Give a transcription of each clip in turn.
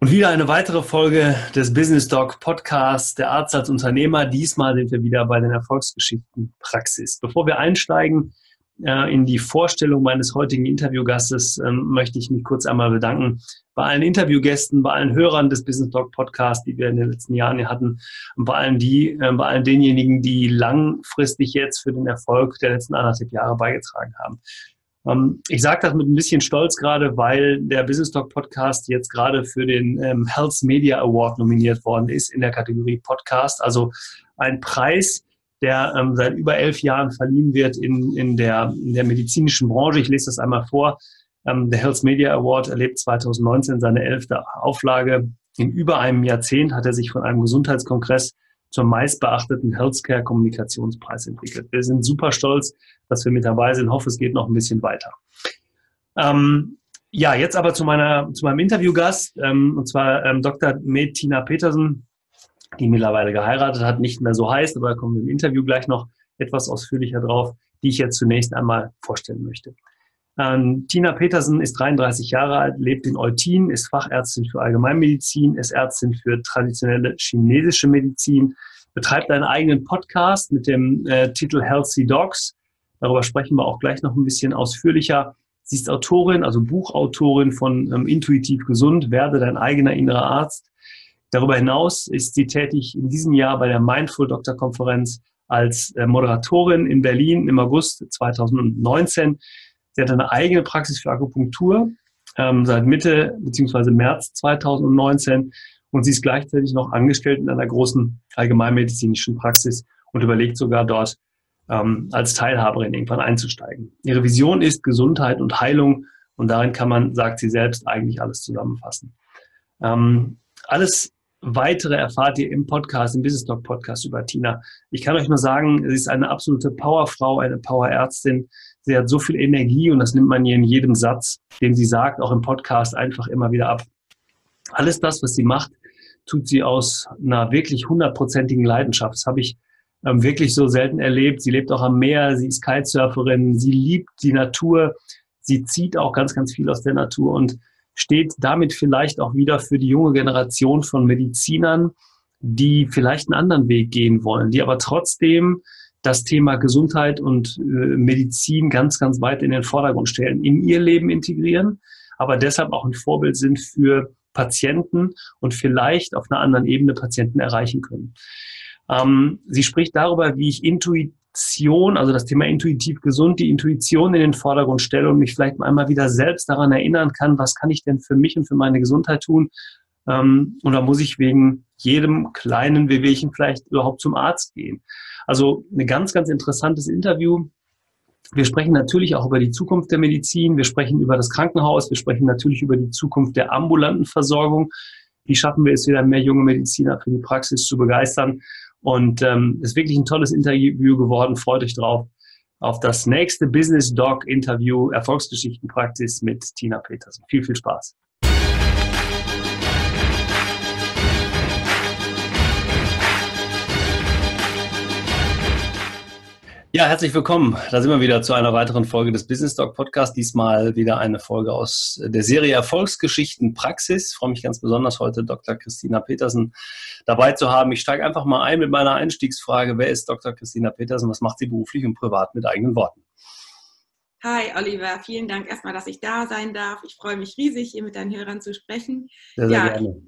Und wieder eine weitere Folge des Business Doc Podcasts, der Arzt als Unternehmer. Diesmal sind wir wieder bei den Erfolgsgeschichten Praxis. Bevor wir einsteigen äh, in die Vorstellung meines heutigen Interviewgastes, äh, möchte ich mich kurz einmal bedanken bei allen Interviewgästen, bei allen Hörern des Business Doc Podcasts, die wir in den letzten Jahren hatten, und bei allen die, äh, bei allen denjenigen, die langfristig jetzt für den Erfolg der letzten anderthalb Jahre beigetragen haben. Ähm, ich sage das mit ein bisschen Stolz gerade, weil der Business Talk Podcast jetzt gerade für den ähm, Health Media Award nominiert worden ist in der Kategorie Podcast. Also ein Preis, der ähm, seit über elf Jahren verliehen wird in, in, der, in der medizinischen Branche. Ich lese das einmal vor. Ähm, der Health Media Award erlebt 2019 seine elfte Auflage. In über einem Jahrzehnt hat er sich von einem Gesundheitskongress zum meistbeachteten Healthcare-Kommunikationspreis entwickelt. Wir sind super stolz, dass wir mit dabei sind. Hoffe, es geht noch ein bisschen weiter. Ähm, ja, jetzt aber zu, meiner, zu meinem Interviewgast, ähm, und zwar ähm, Dr. Metina Petersen, die mittlerweile geheiratet hat, nicht mehr so heißt, aber da kommen wir im Interview gleich noch etwas ausführlicher drauf, die ich jetzt zunächst einmal vorstellen möchte. Ähm, Tina Petersen ist 33 Jahre alt, lebt in Eutin, ist Fachärztin für Allgemeinmedizin, ist Ärztin für traditionelle chinesische Medizin, betreibt einen eigenen Podcast mit dem äh, Titel Healthy Dogs. Darüber sprechen wir auch gleich noch ein bisschen ausführlicher. Sie ist Autorin, also Buchautorin von ähm, Intuitiv Gesund, werde dein eigener innerer Arzt. Darüber hinaus ist sie tätig in diesem Jahr bei der Mindful Doctor Konferenz als äh, Moderatorin in Berlin im August 2019. Sie hat eine eigene Praxis für Akupunktur ähm, seit Mitte bzw. März 2019 und sie ist gleichzeitig noch angestellt in einer großen allgemeinmedizinischen Praxis und überlegt sogar dort ähm, als Teilhaberin irgendwann einzusteigen. Ihre Vision ist Gesundheit und Heilung und darin kann man, sagt sie selbst, eigentlich alles zusammenfassen. Ähm, alles weitere erfahrt ihr im Podcast, im Business Talk Podcast über Tina. Ich kann euch nur sagen, sie ist eine absolute Powerfrau, eine Powerärztin. Sie hat so viel Energie und das nimmt man ihr in jedem Satz, den sie sagt, auch im Podcast einfach immer wieder ab. Alles das, was sie macht, tut sie aus einer wirklich hundertprozentigen Leidenschaft. Das habe ich ähm, wirklich so selten erlebt. Sie lebt auch am Meer, sie ist Kitesurferin, sie liebt die Natur, sie zieht auch ganz, ganz viel aus der Natur und steht damit vielleicht auch wieder für die junge Generation von Medizinern, die vielleicht einen anderen Weg gehen wollen, die aber trotzdem das Thema Gesundheit und äh, Medizin ganz, ganz weit in den Vordergrund stellen, in ihr Leben integrieren, aber deshalb auch ein Vorbild sind für Patienten und vielleicht auf einer anderen Ebene Patienten erreichen können. Ähm, sie spricht darüber, wie ich Intuition, also das Thema intuitiv gesund, die Intuition in den Vordergrund stelle und mich vielleicht einmal wieder selbst daran erinnern kann, was kann ich denn für mich und für meine Gesundheit tun? Ähm, und da muss ich wegen jedem kleinen Wehwehchen vielleicht überhaupt zum Arzt gehen. Also ein ganz, ganz interessantes Interview. Wir sprechen natürlich auch über die Zukunft der Medizin. Wir sprechen über das Krankenhaus. Wir sprechen natürlich über die Zukunft der ambulanten Versorgung. Wie schaffen wir es wieder, mehr junge Mediziner für die Praxis zu begeistern? Und ähm, ist wirklich ein tolles Interview geworden. Freut euch drauf auf das nächste Business Doc Interview Erfolgsgeschichtenpraxis mit Tina Petersen. Viel, viel Spaß. Ja, herzlich willkommen. Da sind wir wieder zu einer weiteren Folge des Business Talk Podcast. Diesmal wieder eine Folge aus der Serie Erfolgsgeschichten Praxis. Ich freue mich ganz besonders heute Dr. Christina Petersen dabei zu haben. Ich steige einfach mal ein mit meiner Einstiegsfrage. Wer ist Dr. Christina Petersen? Was macht sie beruflich und privat mit eigenen Worten? Hi Oliver, vielen Dank erstmal, dass ich da sein darf. Ich freue mich riesig, hier mit deinen Hörern zu sprechen. Sehr, sehr ja, gerne.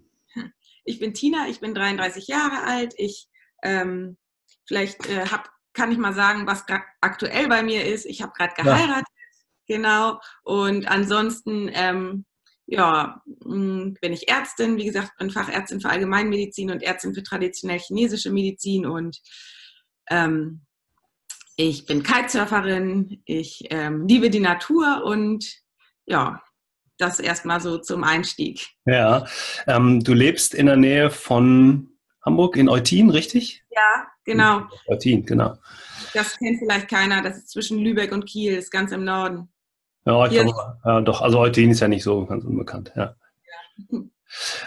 Ich bin Tina, ich bin 33 Jahre alt. Ich ähm, vielleicht äh, habe kann ich mal sagen, was aktuell bei mir ist. Ich habe gerade geheiratet, ja. genau. Und ansonsten, ähm, ja, hm, bin ich Ärztin, wie gesagt, bin Fachärztin für Allgemeinmedizin und Ärztin für traditionell chinesische Medizin und ähm, ich bin Kitesurferin, ich ähm, liebe die Natur und ja, das erstmal so zum Einstieg. Ja, ähm, du lebst in der Nähe von Hamburg, in Eutin, richtig? Ja, Genau. Eutin, genau. Das kennt vielleicht keiner. Das ist zwischen Lübeck und Kiel, ist ganz im Norden. Ja, ich glaube, ja, doch. Also Eutin ist ja nicht so ganz unbekannt. Ja. ja.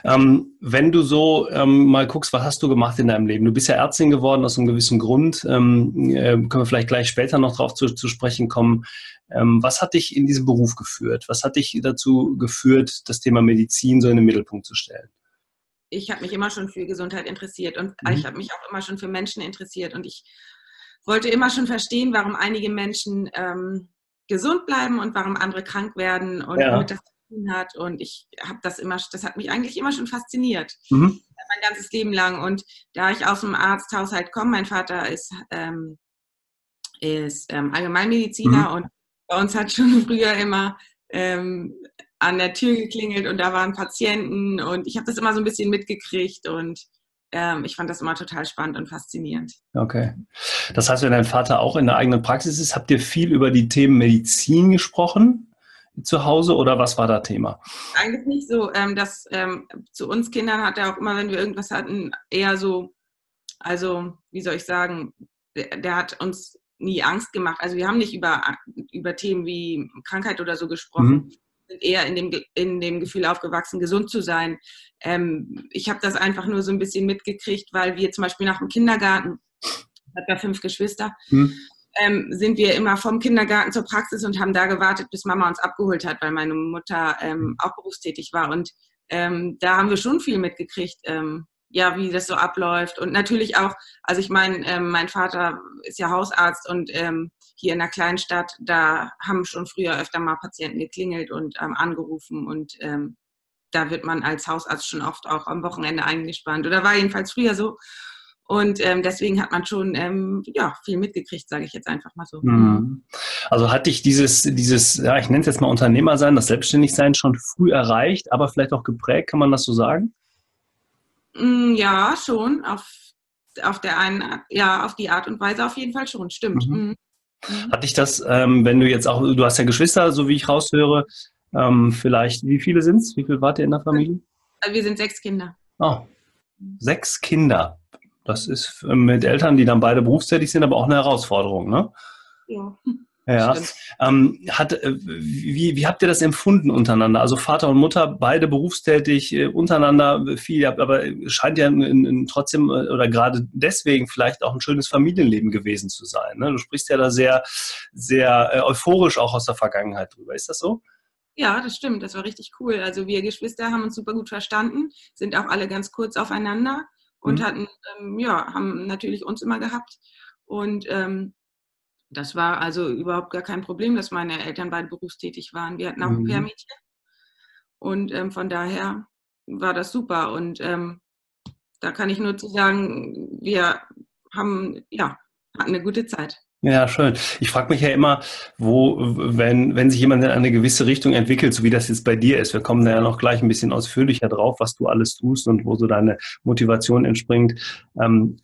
Ähm, wenn du so ähm, mal guckst, was hast du gemacht in deinem Leben? Du bist ja Ärztin geworden aus einem gewissen Grund. Ähm, äh, können wir vielleicht gleich später noch darauf zu, zu, sprechen kommen. Ähm, was hat dich in diesen Beruf geführt? Was hat dich dazu geführt, das Thema Medizin so in den Mittelpunkt zu stellen? Ich habe mich immer schon für Gesundheit interessiert und mhm. ich habe mich auch immer schon für Menschen interessiert und ich wollte immer schon verstehen, warum einige Menschen ähm, gesund bleiben und warum andere krank werden und ja. womit das zu tun hat. Und ich habe das immer, das hat mich eigentlich immer schon fasziniert. Mhm. Mein ganzes Leben lang. Und da ich aus dem Arzthaushalt komme, mein Vater ist, ähm, ist ähm, Allgemeinmediziner mhm. und bei uns hat schon früher immer ähm, an der Tür geklingelt und da waren Patienten und ich habe das immer so ein bisschen mitgekriegt und ähm, ich fand das immer total spannend und faszinierend. Okay. Das heißt, wenn dein Vater auch in der eigenen Praxis ist, habt ihr viel über die Themen Medizin gesprochen? zu Hause oder was war da Thema? Eigentlich nicht so. Ähm, dass, ähm, zu uns Kindern hat er auch immer, wenn wir irgendwas hatten, eher so, also wie soll ich sagen, der, der, hat uns nie Angst gemacht. Also wir haben nicht über, über Themen wie Krankheit oder so gesprochen. Mhm sind eher in dem, in dem Gefühl aufgewachsen, gesund zu sein. Ähm, ich habe das einfach nur so ein bisschen mitgekriegt, weil wir zum Beispiel nach dem Kindergarten, ich habe ja fünf Geschwister, hm. ähm, sind wir immer vom Kindergarten zur Praxis und haben da gewartet, bis Mama uns abgeholt hat, weil meine Mutter ähm, auch berufstätig war. Und ähm, da haben wir schon viel mitgekriegt, ähm, ja, wie das so abläuft. Und natürlich auch, also ich meine, ähm, mein Vater ist ja Hausarzt und hier in einer kleinen Stadt, da haben schon früher öfter mal Patienten geklingelt und ähm, angerufen und ähm, da wird man als Hausarzt schon oft auch am Wochenende eingespannt. Oder war jedenfalls früher so. Und ähm, deswegen hat man schon ähm, ja, viel mitgekriegt, sage ich jetzt einfach mal so. Mhm. Also hatte ich dieses, dieses, ja, ich nenne es jetzt mal Unternehmersein, das Selbstständigsein schon früh erreicht, aber vielleicht auch geprägt, kann man das so sagen? Mm, ja, schon. Auf, auf der einen, ja, auf die Art und Weise auf jeden Fall schon, stimmt. Mhm. Mhm. Hat dich das, ähm, wenn du jetzt auch, du hast ja Geschwister, so wie ich raushöre, ähm, vielleicht, wie viele sind es? Wie viel wart ihr in der Familie? Also wir sind sechs Kinder. Oh, sechs Kinder. Das ist mit Eltern, die dann beide berufstätig sind, aber auch eine Herausforderung, ne? Ja. Ja. Ähm, hat, äh, wie, wie habt ihr das empfunden untereinander? Also Vater und Mutter, beide berufstätig, äh, untereinander viel, aber scheint ja in, in, trotzdem äh, oder gerade deswegen vielleicht auch ein schönes Familienleben gewesen zu sein. Ne? Du sprichst ja da sehr, sehr äh, euphorisch auch aus der Vergangenheit drüber. Ist das so? Ja, das stimmt. Das war richtig cool. Also wir Geschwister haben uns super gut verstanden, sind auch alle ganz kurz aufeinander und mhm. hatten, ähm, ja, haben natürlich uns immer gehabt. Und ähm, das war also überhaupt gar kein Problem, dass meine Eltern beide berufstätig waren. Wir hatten auch mhm. ein Pärmädchen. Und ähm, von daher war das super. Und ähm, da kann ich nur zu sagen, wir haben, ja, hatten eine gute Zeit. Ja, schön. Ich frage mich ja immer, wo, wenn, wenn sich jemand in eine gewisse Richtung entwickelt, so wie das jetzt bei dir ist, wir kommen da ja noch gleich ein bisschen ausführlicher drauf, was du alles tust und wo so deine Motivation entspringt. Ähm,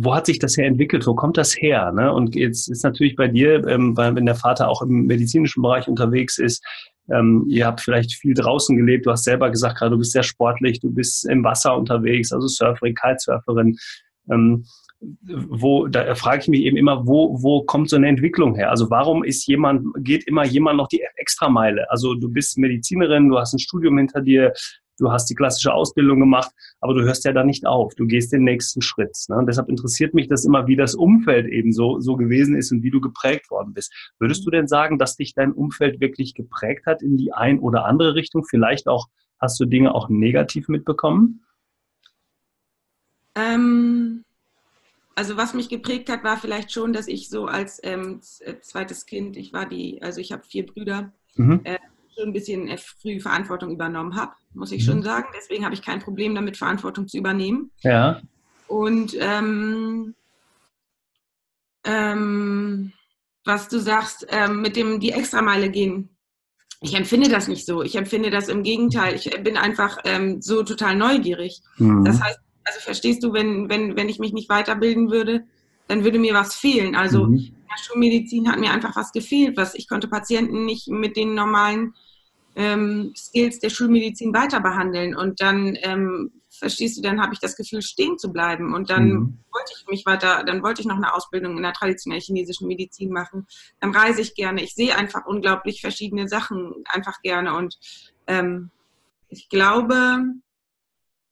wo hat sich das her entwickelt? Wo kommt das her? Ne? Und jetzt ist natürlich bei dir, ähm, weil wenn der Vater auch im medizinischen Bereich unterwegs ist, ähm, ihr habt vielleicht viel draußen gelebt, du hast selber gesagt, gerade du bist sehr sportlich, du bist im Wasser unterwegs, also Surferin, Kitesurferin. Ähm, wo, da frage ich mich eben immer, wo, wo kommt so eine Entwicklung her? Also warum ist jemand, geht immer jemand noch die Extrameile? Also du bist Medizinerin, du hast ein Studium hinter dir, du hast die klassische Ausbildung gemacht, aber du hörst ja da nicht auf. Du gehst den nächsten Schritt. Ne? Und deshalb interessiert mich das immer, wie das Umfeld eben so, so gewesen ist und wie du geprägt worden bist. Würdest du denn sagen, dass dich dein Umfeld wirklich geprägt hat in die ein oder andere Richtung? Vielleicht auch, hast du Dinge auch negativ mitbekommen? Ähm also was mich geprägt hat, war vielleicht schon, dass ich so als ähm, äh, zweites Kind, ich war die, also ich habe vier Brüder, mhm. äh, schon ein bisschen äh, früh Verantwortung übernommen habe, muss ich mhm. schon sagen. Deswegen habe ich kein Problem damit, Verantwortung zu übernehmen. Ja. Und ähm, ähm, was du sagst, ähm, mit dem die Extrameile gehen, ich empfinde das nicht so. Ich empfinde das im Gegenteil. Ich bin einfach ähm, so total neugierig. Mhm. Das heißt, also verstehst du, wenn, wenn, wenn ich mich nicht weiterbilden würde, dann würde mir was fehlen. Also mhm. in der Schulmedizin hat mir einfach was gefehlt, was ich konnte Patienten nicht mit den normalen ähm, Skills der Schulmedizin weiter behandeln. Und dann, ähm, verstehst du, dann habe ich das Gefühl, stehen zu bleiben. Und dann mhm. wollte ich mich weiter, dann wollte ich noch eine Ausbildung in der traditionellen chinesischen Medizin machen. Dann reise ich gerne. Ich sehe einfach unglaublich verschiedene Sachen einfach gerne. Und ähm, ich glaube,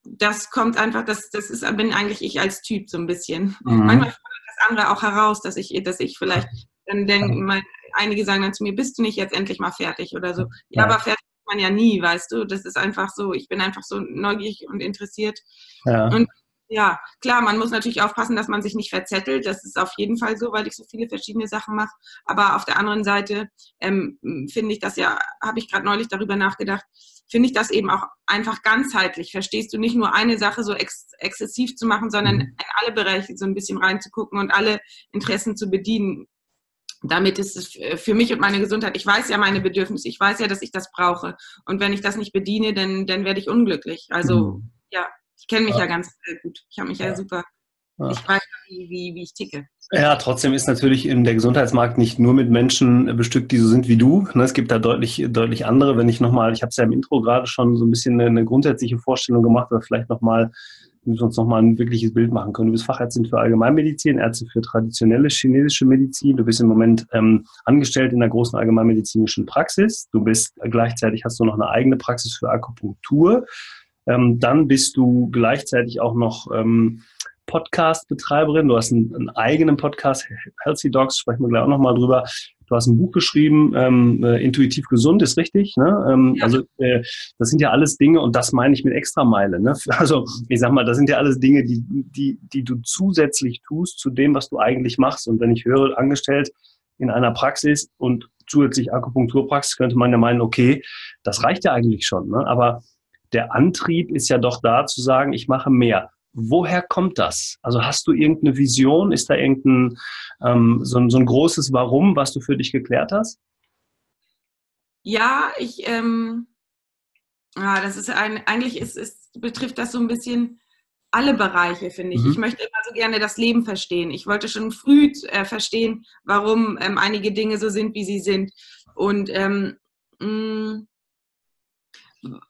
das kommt einfach, das, das ist, bin eigentlich ich als Typ so ein bisschen. Mhm. Manchmal fordert das andere auch heraus, dass ich, dass ich vielleicht dann denke, einige sagen dann zu mir, bist du nicht jetzt endlich mal fertig oder so. Ja, ja. aber fertig ist man ja nie, weißt du. Das ist einfach so, ich bin einfach so neugierig und interessiert. Ja. Und ja, klar, man muss natürlich aufpassen, dass man sich nicht verzettelt. Das ist auf jeden Fall so, weil ich so viele verschiedene Sachen mache. Aber auf der anderen Seite ähm, finde ich das ja, habe ich gerade neulich darüber nachgedacht, finde ich das eben auch einfach ganzheitlich. Verstehst du nicht nur eine Sache so ex exzessiv zu machen, sondern mhm. in alle Bereiche so ein bisschen reinzugucken und alle Interessen zu bedienen. Damit ist es für mich und meine Gesundheit, ich weiß ja meine Bedürfnisse, ich weiß ja, dass ich das brauche. Und wenn ich das nicht bediene, dann, dann werde ich unglücklich. Also, mhm. ja, ich kenne mich ja. ja. ganz gut. Ich habe mich ja, ja super. Ich weiß, wie, wie, wie ich ticke. Ja, trotzdem ist natürlich in der Gesundheitsmarkt nicht nur mit Menschen bestückt, die so sind wie du. Ne, es gibt da deutlich, deutlich andere. Wenn ich nochmal, ich habe es ja im Intro gerade schon so ein bisschen eine, grundsätzliche Vorstellung gemacht, aber vielleicht nochmal, müssen wir uns nochmal ein wirkliches Bild machen können. Du bist Fachärztin für Allgemeinmedizin, Ärzte für traditionelle chinesische Medizin. Du bist im Moment ähm, angestellt in der großen allgemeinmedizinischen Praxis. Du bist gleichzeitig hast du noch eine eigene Praxis für Akupunktur. Ähm, dann bist du gleichzeitig auch noch ähm, Podcast-Betreiberin. Du hast einen, einen, eigenen Podcast, Healthy Dogs, sprechen wir gleich auch nochmal drüber. Du hast ein Buch geschrieben, ähm, äh, Intuitiv gesund, ist richtig. Ne? Ähm, ja. Also äh, das sind ja alles Dinge und das meine ich mit Extrameile. Ne? Also ich sag mal, das sind ja alles Dinge, die, die, die du zusätzlich tust zu dem, was du eigentlich machst. Und wenn ich höre, angestellt in einer Praxis und zusätzlich Akupunkturpraxis, könnte man ja meinen, okay, das reicht ja eigentlich schon. Ne? Aber der Antrieb ist ja doch da zu sagen, ich mache mehr. Woher kommt das? Also hast du irgendeine Vision? Ist da irgendein ähm, so, ein, so ein großes Warum, was du für dich geklärt hast? Ja, ich, ähm, ja, das ist ein, eigentlich ist, ist, betrifft das so ein bisschen alle Bereiche, finde ich. Mhm. Ich möchte immer so gerne das Leben verstehen. Ich wollte schon früh äh, verstehen, warum ähm, einige Dinge so sind, wie sie sind. Und ähm, mh, mm,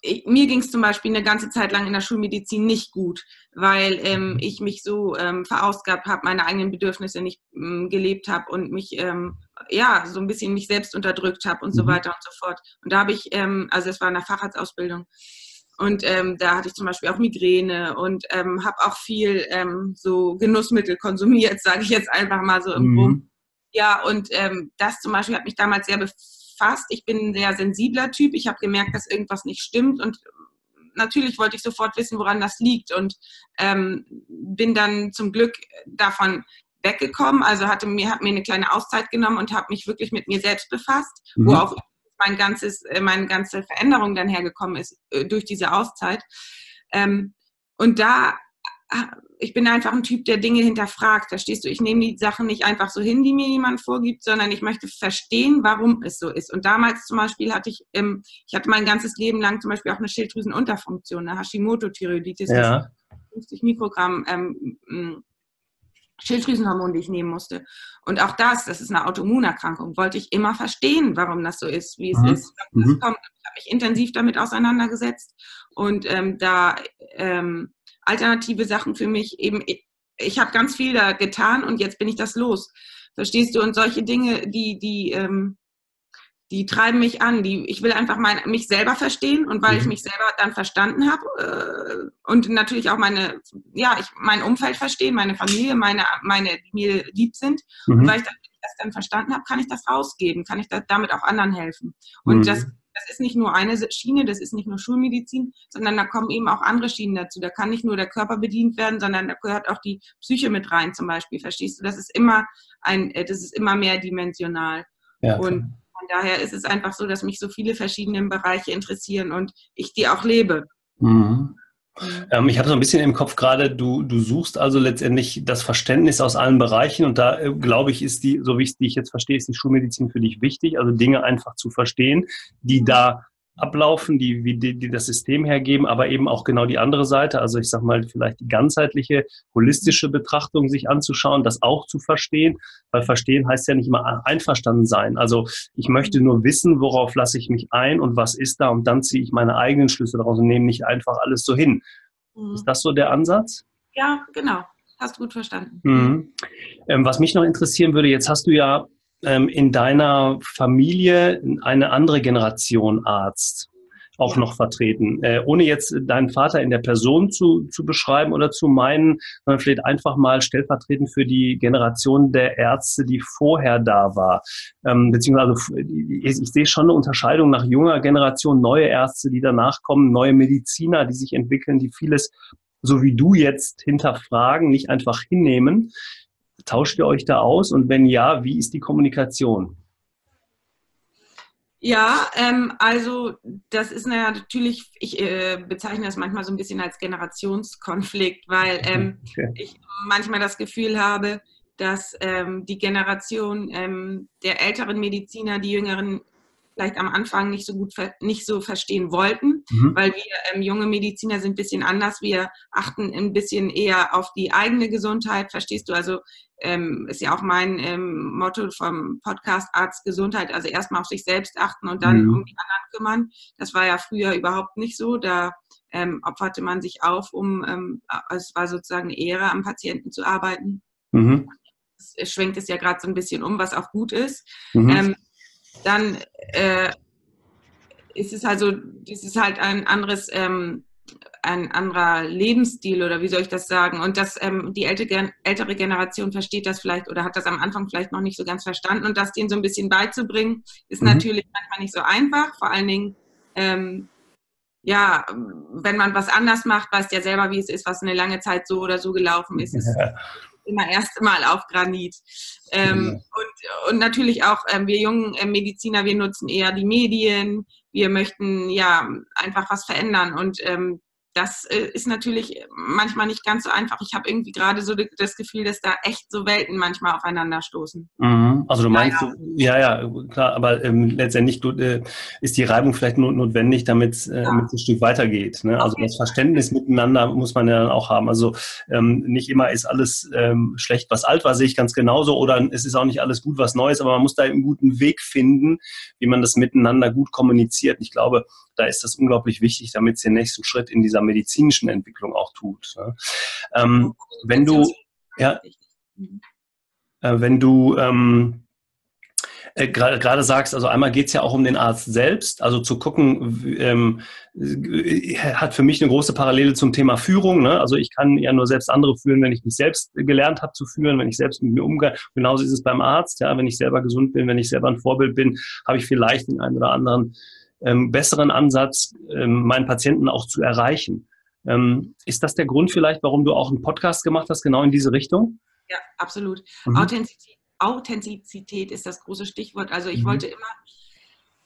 ich, mir ging es zum Beispiel eine ganze Zeit lang in der Schulmedizin nicht gut, weil ähm, mhm. ich mich so ähm, verausgabt habe, meine eigenen Bedürfnisse nicht ähm, gelebt habe und mich ähm, ja so ein bisschen mich selbst unterdrückt habe und mhm. so weiter und so fort. Und da habe ich, ähm, also es war in der Facharztausbildung, und ähm, da hatte ich zum Beispiel auch Migräne und habe auch viel so Genussmittel konsumiert, sage ich jetzt einfach mal so im mhm. Ja, und das zum Beispiel hat mich damals sehr gefasst. Ich bin ein sehr sensibler Typ. Ich habe gemerkt, dass irgendwas nicht stimmt und natürlich wollte ich sofort wissen, woran das liegt und ähm, bin dann zum Glück davon weggekommen. Also hatte mir, habe mir eine kleine Auszeit genommen und habe mich wirklich mit mir selbst befasst, mhm. wo auch mein ganzes, äh, meine ganze Veränderung dann hergekommen ist äh, durch diese Auszeit. Ähm, und da ich bin einfach ein Typ, der Dinge hinterfragt. Verstehst du? Ich nehme die Sachen nicht einfach so hin, die mir jemand vorgibt, sondern ich möchte verstehen, warum es so ist. Und damals zum Beispiel hatte ich, ähm, ich hatte mein ganzes Leben lang zum Beispiel auch eine Schilddrüsenunterfunktion, eine Hashimoto-Thyreoiditis, ja. 50 Mikrogramm ähm, Schilddrüsenhormon, die ich nehmen musste. Und auch das, das ist eine Autoimmunerkrankung, wollte ich immer verstehen, warum das so ist, wie es mhm. ist. Mhm. Ich habe mich intensiv damit auseinandergesetzt und ähm, da ähm, alternative Sachen für mich eben, ich, habe ganz viel da getan und jetzt bin ich das los. Verstehst du? Und solche Dinge, die, die, ähm, die treiben mich an. Die, ich will einfach mein, mich selber verstehen und weil mhm. ich mich selber dann verstanden habe äh, und natürlich auch meine, ja, ich mein Umfeld verstehen, meine Familie, meine, meine, die mir lieb sind. Mhm. Und weil ich das, dann verstanden habe, kann ich das rausgeben, kann ich das, damit auch anderen helfen. Und mhm. das das ist nicht nur eine Schiene, das ist nicht nur Schulmedizin, sondern da kommen eben auch andere Schienen dazu. Da kann nicht nur der Körper bedient werden, sondern da gehört auch die Psyche mit rein zum Beispiel. Verstehst du? Das ist immer ein, äh, das ist immer mehrdimensional. Ja, und von daher ist es einfach so, dass mich so viele verschiedene Bereiche interessieren und ich die auch lebe. Mhm. Mhm. Ähm, ich habe so ein bisschen im Kopf gerade, du, du suchst also letztendlich das Verständnis aus allen Bereichen und da äh, glaube ich, ist die, so wie ich es jetzt verstehe, ist die Schulmedizin für dich wichtig, also Dinge einfach zu verstehen, die da ablaufen, die, wie die, die das System hergeben, aber eben auch genau die andere Seite. Also ich sage mal, vielleicht die ganzheitliche, holistische Betrachtung sich anzuschauen, das auch zu verstehen, weil verstehen heißt ja nicht immer einverstanden sein. Also ich möchte nur wissen, worauf lasse ich mich ein und was ist da und dann ziehe ich meine eigenen Schlüsse daraus und nehme nicht einfach alles so hin. Mhm. Ist das so der Ansatz? Ja, genau. Hast du gut verstanden. Mhm. Ähm, was mich noch interessieren würde, jetzt hast du ja ähm, in deiner Familie eine andere Generation Arzt. auch noch vertreten. Äh, ohne jetzt deinen Vater in der Person zu, zu beschreiben oder zu meinen, sondern vielleicht einfach mal stellvertretend für die Generation der Ärzte, die vorher da war. Ähm, beziehungsweise ich, ich sehe schon eine Unterscheidung nach junger Generation, neue Ärzte, die danach kommen, neue Mediziner, die sich entwickeln, die vieles so wie du jetzt hinterfragen, nicht einfach hinnehmen. Tauscht ihr euch da aus? Und wenn ja, wie ist die Kommunikation? Ja, ähm, also das ist natürlich, ich äh, bezeichne das manchmal so ein bisschen als Generationskonflikt, weil ähm, okay. ich manchmal das Gefühl habe, dass ähm, die Generation ähm, der älteren Mediziner die jüngeren vielleicht am Anfang nicht so gut nicht so verstehen wollten, mhm. weil wir ähm, junge Mediziner sind ein bisschen anders. Wir achten ein bisschen eher auf die eigene Gesundheit, verstehst du? Also ähm, ist ja auch mein ähm, Motto vom Podcast Arzt Gesundheit, also erstmal auf sich selbst achten und dann mhm. um die anderen kümmern. Das war ja früher überhaupt nicht so. Da ähm, opferte man sich auf, um ähm, es war sozusagen eine Ehre, am Patienten zu arbeiten. Mhm. Es schwenkt es ja gerade so ein bisschen um, was auch gut ist. Mhm. Ähm, dann äh, ist es also, ist es halt ein anderes, ähm, ein anderer Lebensstil oder wie soll ich das sagen? Und dass ähm, die ältere, ältere Generation versteht das vielleicht oder hat das am Anfang vielleicht noch nicht so ganz verstanden und das denen so ein bisschen beizubringen, ist mhm. natürlich manchmal nicht so einfach. Vor allen Dingen, ähm, ja, wenn man was anders macht, weißt ja selber, wie es ist, was eine lange Zeit so oder so gelaufen ist. Ja immer erst mal auf Granit. Ähm, und, und natürlich auch ähm, wir jungen äh, Mediziner, wir nutzen eher die Medien, wir möchten ja einfach was verändern. Und ähm, das äh, ist natürlich manchmal nicht ganz so einfach. Ich habe irgendwie gerade so das Gefühl, dass da echt so Welten manchmal aufeinander stoßen. Mhm. Also du meinst, ja, ja, ja klar, aber ähm, letztendlich du, äh, ist die Reibung vielleicht not notwendig, damit äh, ja. es ein Stück weitergeht. Ne? Also das Verständnis miteinander muss man ja dann auch haben. Also ähm, nicht immer ist alles ähm, schlecht, was alt war, sehe ich ganz genauso, oder es ist auch nicht alles gut, was Neues, aber man muss da einen guten Weg finden, wie man das miteinander gut kommuniziert. Ich glaube, da ist das unglaublich wichtig, damit es den nächsten Schritt in dieser medizinischen Entwicklung auch tut. Ne? Ähm, wenn du, ja, äh, wenn du ähm, äh, gerade sagst, also einmal geht es ja auch um den Arzt selbst, also zu gucken, ähm, äh, hat für mich eine große Parallele zum Thema Führung. Ne? Also ich kann ja nur selbst andere führen, wenn ich mich selbst gelernt habe zu führen, wenn ich selbst mit mir umgehe. Genauso ist es beim Arzt, ja, wenn ich selber gesund bin, wenn ich selber ein Vorbild bin, habe ich vielleicht den einen oder anderen ähm, besseren Ansatz, ähm, meinen Patienten auch zu erreichen. Ähm, ist das der Grund vielleicht, warum du auch einen Podcast gemacht hast, genau in diese Richtung? Ja, absolut. Mhm. Authentizität, Authentizität, ist das große Stichwort. Also ich mhm. wollte immer,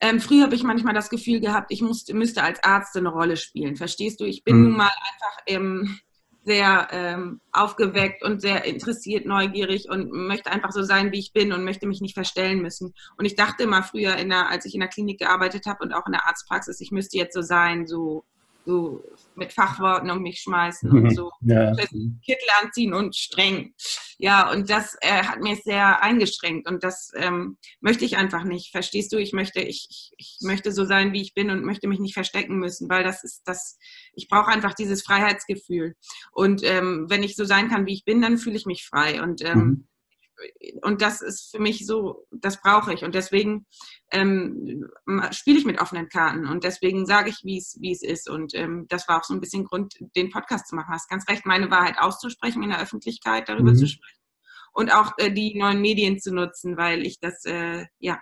ähm, früher habe ich manchmal das Gefühl gehabt, ich musste, müsste als Arzt eine Rolle spielen. Verstehst du? Ich bin mhm. nun mal einfach im sehr ähm, aufgeweckt und sehr interessiert, neugierig und möchte einfach so sein, wie ich bin und möchte mich nicht verstellen müssen. Und ich dachte immer früher, der, als ich in der Klinik gearbeitet habe und auch in der Arztpraxis, ich müsste jetzt so sein, so so mit Fachworten um mich schmeißen und mhm. so ja. Kittel anziehen und streng. Ja, und das äh, hat mir sehr eingeschränkt und das ähm, möchte ich einfach nicht. Verstehst du? Ich möchte, ich, ich, ich, möchte so sein, wie ich bin und möchte mich nicht verstecken müssen, weil das ist das, ich brauche einfach dieses Freiheitsgefühl. Und ähm, wenn ich so sein kann, wie ich bin, dann fühle ich mich frei. Und ähm, mhm und das ist für mich so, das brauche ich. Und deswegen ähm, spiele ich mit offenen Karten und deswegen sage ich, wie es ist. Und ähm, das war auch so ein bisschen Grund, den Podcast zu machen. Hast ganz recht, meine Wahrheit auszusprechen in der Öffentlichkeit, darüber mhm. zu sprechen. Und auch äh, die neuen Medien zu nutzen, weil ich das, äh, ja,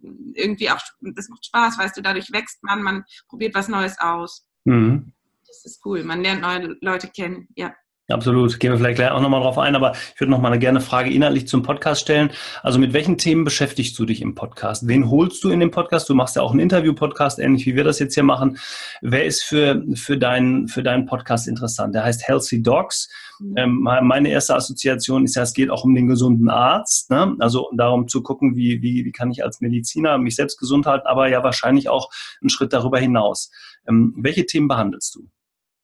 irgendwie auch, das macht Spaß, weißt du, dadurch wächst man, man probiert was Neues aus. Mhm. Das ist cool, man lernt neue Leute kennen, ja. Absolut. Gehen wir vielleicht gleich auch nochmal drauf ein, aber ich würde nochmal eine gerne Frage inhaltlich zum Podcast stellen. Also mit welchen Themen beschäftigst du dich im Podcast? Wen holst du in den Podcast? Du machst ja auch einen Interview-Podcast, ähnlich wie wir das jetzt hier machen. Wer ist für, für, deinen, für deinen Podcast interessant? Der heißt Healthy Dogs. Ähm, meine erste Assoziation ist ja, es geht auch um den gesunden Arzt. Ne? Also darum zu gucken, wie, wie, wie kann ich als Mediziner mich selbst gesund halten, aber ja wahrscheinlich auch einen Schritt darüber hinaus. Ähm, welche Themen behandelst du?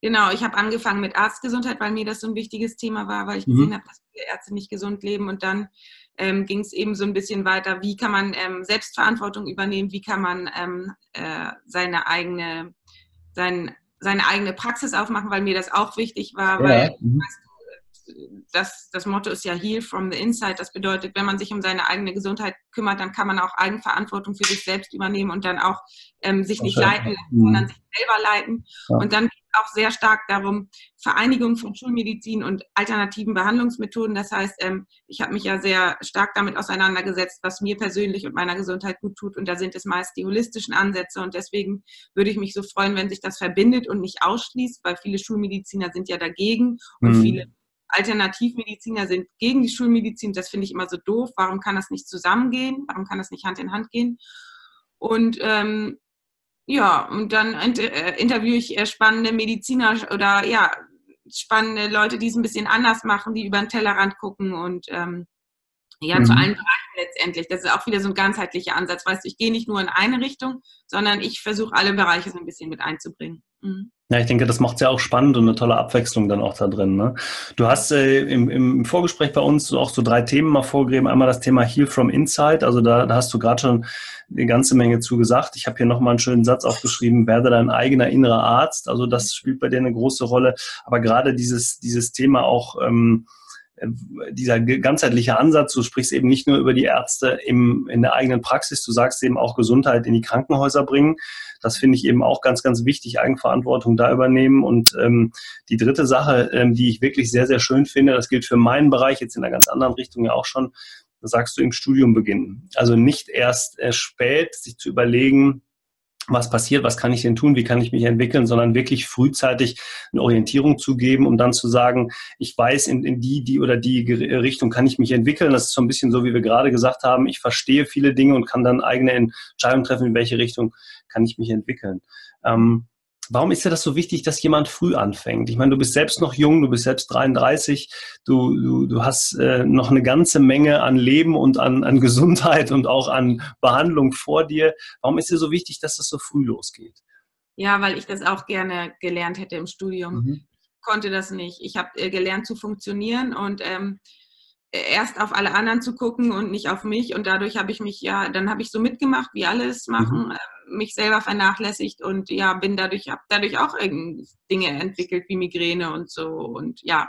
Genau, ich habe angefangen mit Arztgesundheit, weil mir das so ein wichtiges Thema war, weil ich gesehen mhm. habe, dass viele Ärzte nicht gesund leben. Und dann ähm, ging es eben so ein bisschen weiter, wie kann man ähm, Selbstverantwortung übernehmen, wie kann man ähm, äh, seine eigene, sein, seine eigene Praxis aufmachen, weil mir das auch wichtig war, ja. weil mhm. das, das Motto ist ja Heal from the Inside. Das bedeutet, wenn man sich um seine eigene Gesundheit kümmert, dann kann man auch Eigenverantwortung für sich selbst übernehmen und dann auch ähm, sich nicht leiten lassen, sondern sich selber leiten. Ja. Und dann auch sehr stark darum, Vereinigung von Schulmedizin und alternativen Behandlungsmethoden. Das heißt, ähm, ich habe mich ja sehr stark damit auseinandergesetzt, was mir persönlich und meiner Gesundheit gut tut. Und da sind es meist die holistischen Ansätze. Und deswegen würde ich mich so freuen, wenn sich das verbindet und nicht ausschließt, weil viele Schulmediziner sind ja dagegen und mhm. viele Alternativmediziner sind gegen die Schulmedizin. Das finde ich immer so doof. Warum kann das nicht zusammengehen? Warum kann das nicht Hand in Hand gehen? Und ähm, ja, und dann äh, interviewe ich äh, spannende Mediziner oder ja, spannende Leute, die es ein bisschen anders machen, die über den Tellerrand gucken und ähm, ja, mhm. zu allen Bereichen letztendlich. Das ist auch wieder so ein ganzheitlicher Ansatz. Weißt du, ich gehe nicht nur in eine Richtung, sondern ich versuche alle Bereiche so ein bisschen mit einzubringen. Mhm. Ja, ich denke, das macht es ja auch spannend und eine tolle Abwechslung dann auch da drin. Ne? Du hast äh, im, im Vorgespräch bei uns auch so drei Themen mal vorgegeben. Einmal das Thema Heal from Inside. Also da, da hast du gerade schon eine ganze Menge zu gesagt. Ich habe hier nochmal einen schönen Satz aufgeschrieben, werde dein eigener innerer Arzt. Also das spielt bei dir eine große Rolle. Aber gerade dieses, dieses Thema auch... Ähm, dieser ganzheitliche Ansatz, du sprichst eben nicht nur über die Ärzte im, in der eigenen Praxis, du sagst eben auch Gesundheit in die Krankenhäuser bringen. Das finde ich eben auch ganz, ganz wichtig, Eigenverantwortung da übernehmen. Und ähm, die dritte Sache, ähm, die ich wirklich sehr, sehr schön finde, das gilt für meinen Bereich, jetzt in einer ganz anderen Richtung ja auch schon, sagst du im Studium beginnen. Also nicht erst äh, spät sich zu überlegen, was passiert, was kann ich denn tun, wie kann ich mich entwickeln, sondern wirklich frühzeitig eine Orientierung zu geben, um dann zu sagen, ich weiß, in, in die, die oder die Richtung kann ich mich entwickeln. Das ist so ein bisschen so, wie wir gerade gesagt haben, ich verstehe viele Dinge und kann dann eigene Entscheidungen treffen, in welche Richtung kann ich mich entwickeln. Ähm, Warum ist dir das so wichtig, dass jemand früh anfängt? Ich meine, du bist selbst noch jung, du bist selbst 33, du, du, du hast äh, noch eine ganze Menge an Leben und an, an Gesundheit und auch an Behandlung vor dir. Warum ist dir so wichtig, dass das so früh losgeht? Ja, weil ich das auch gerne gelernt hätte im Studium. Mhm. Ich konnte das nicht. Ich habe äh, gelernt zu funktionieren und ähm, erst auf alle anderen zu gucken und nicht auf mich. Und dadurch habe ich mich ja, dann habe ich so mitgemacht, wie alle es machen, mhm. Mich selber vernachlässigt und ja, bin dadurch, habe dadurch auch Dinge entwickelt wie Migräne und so. Und ja,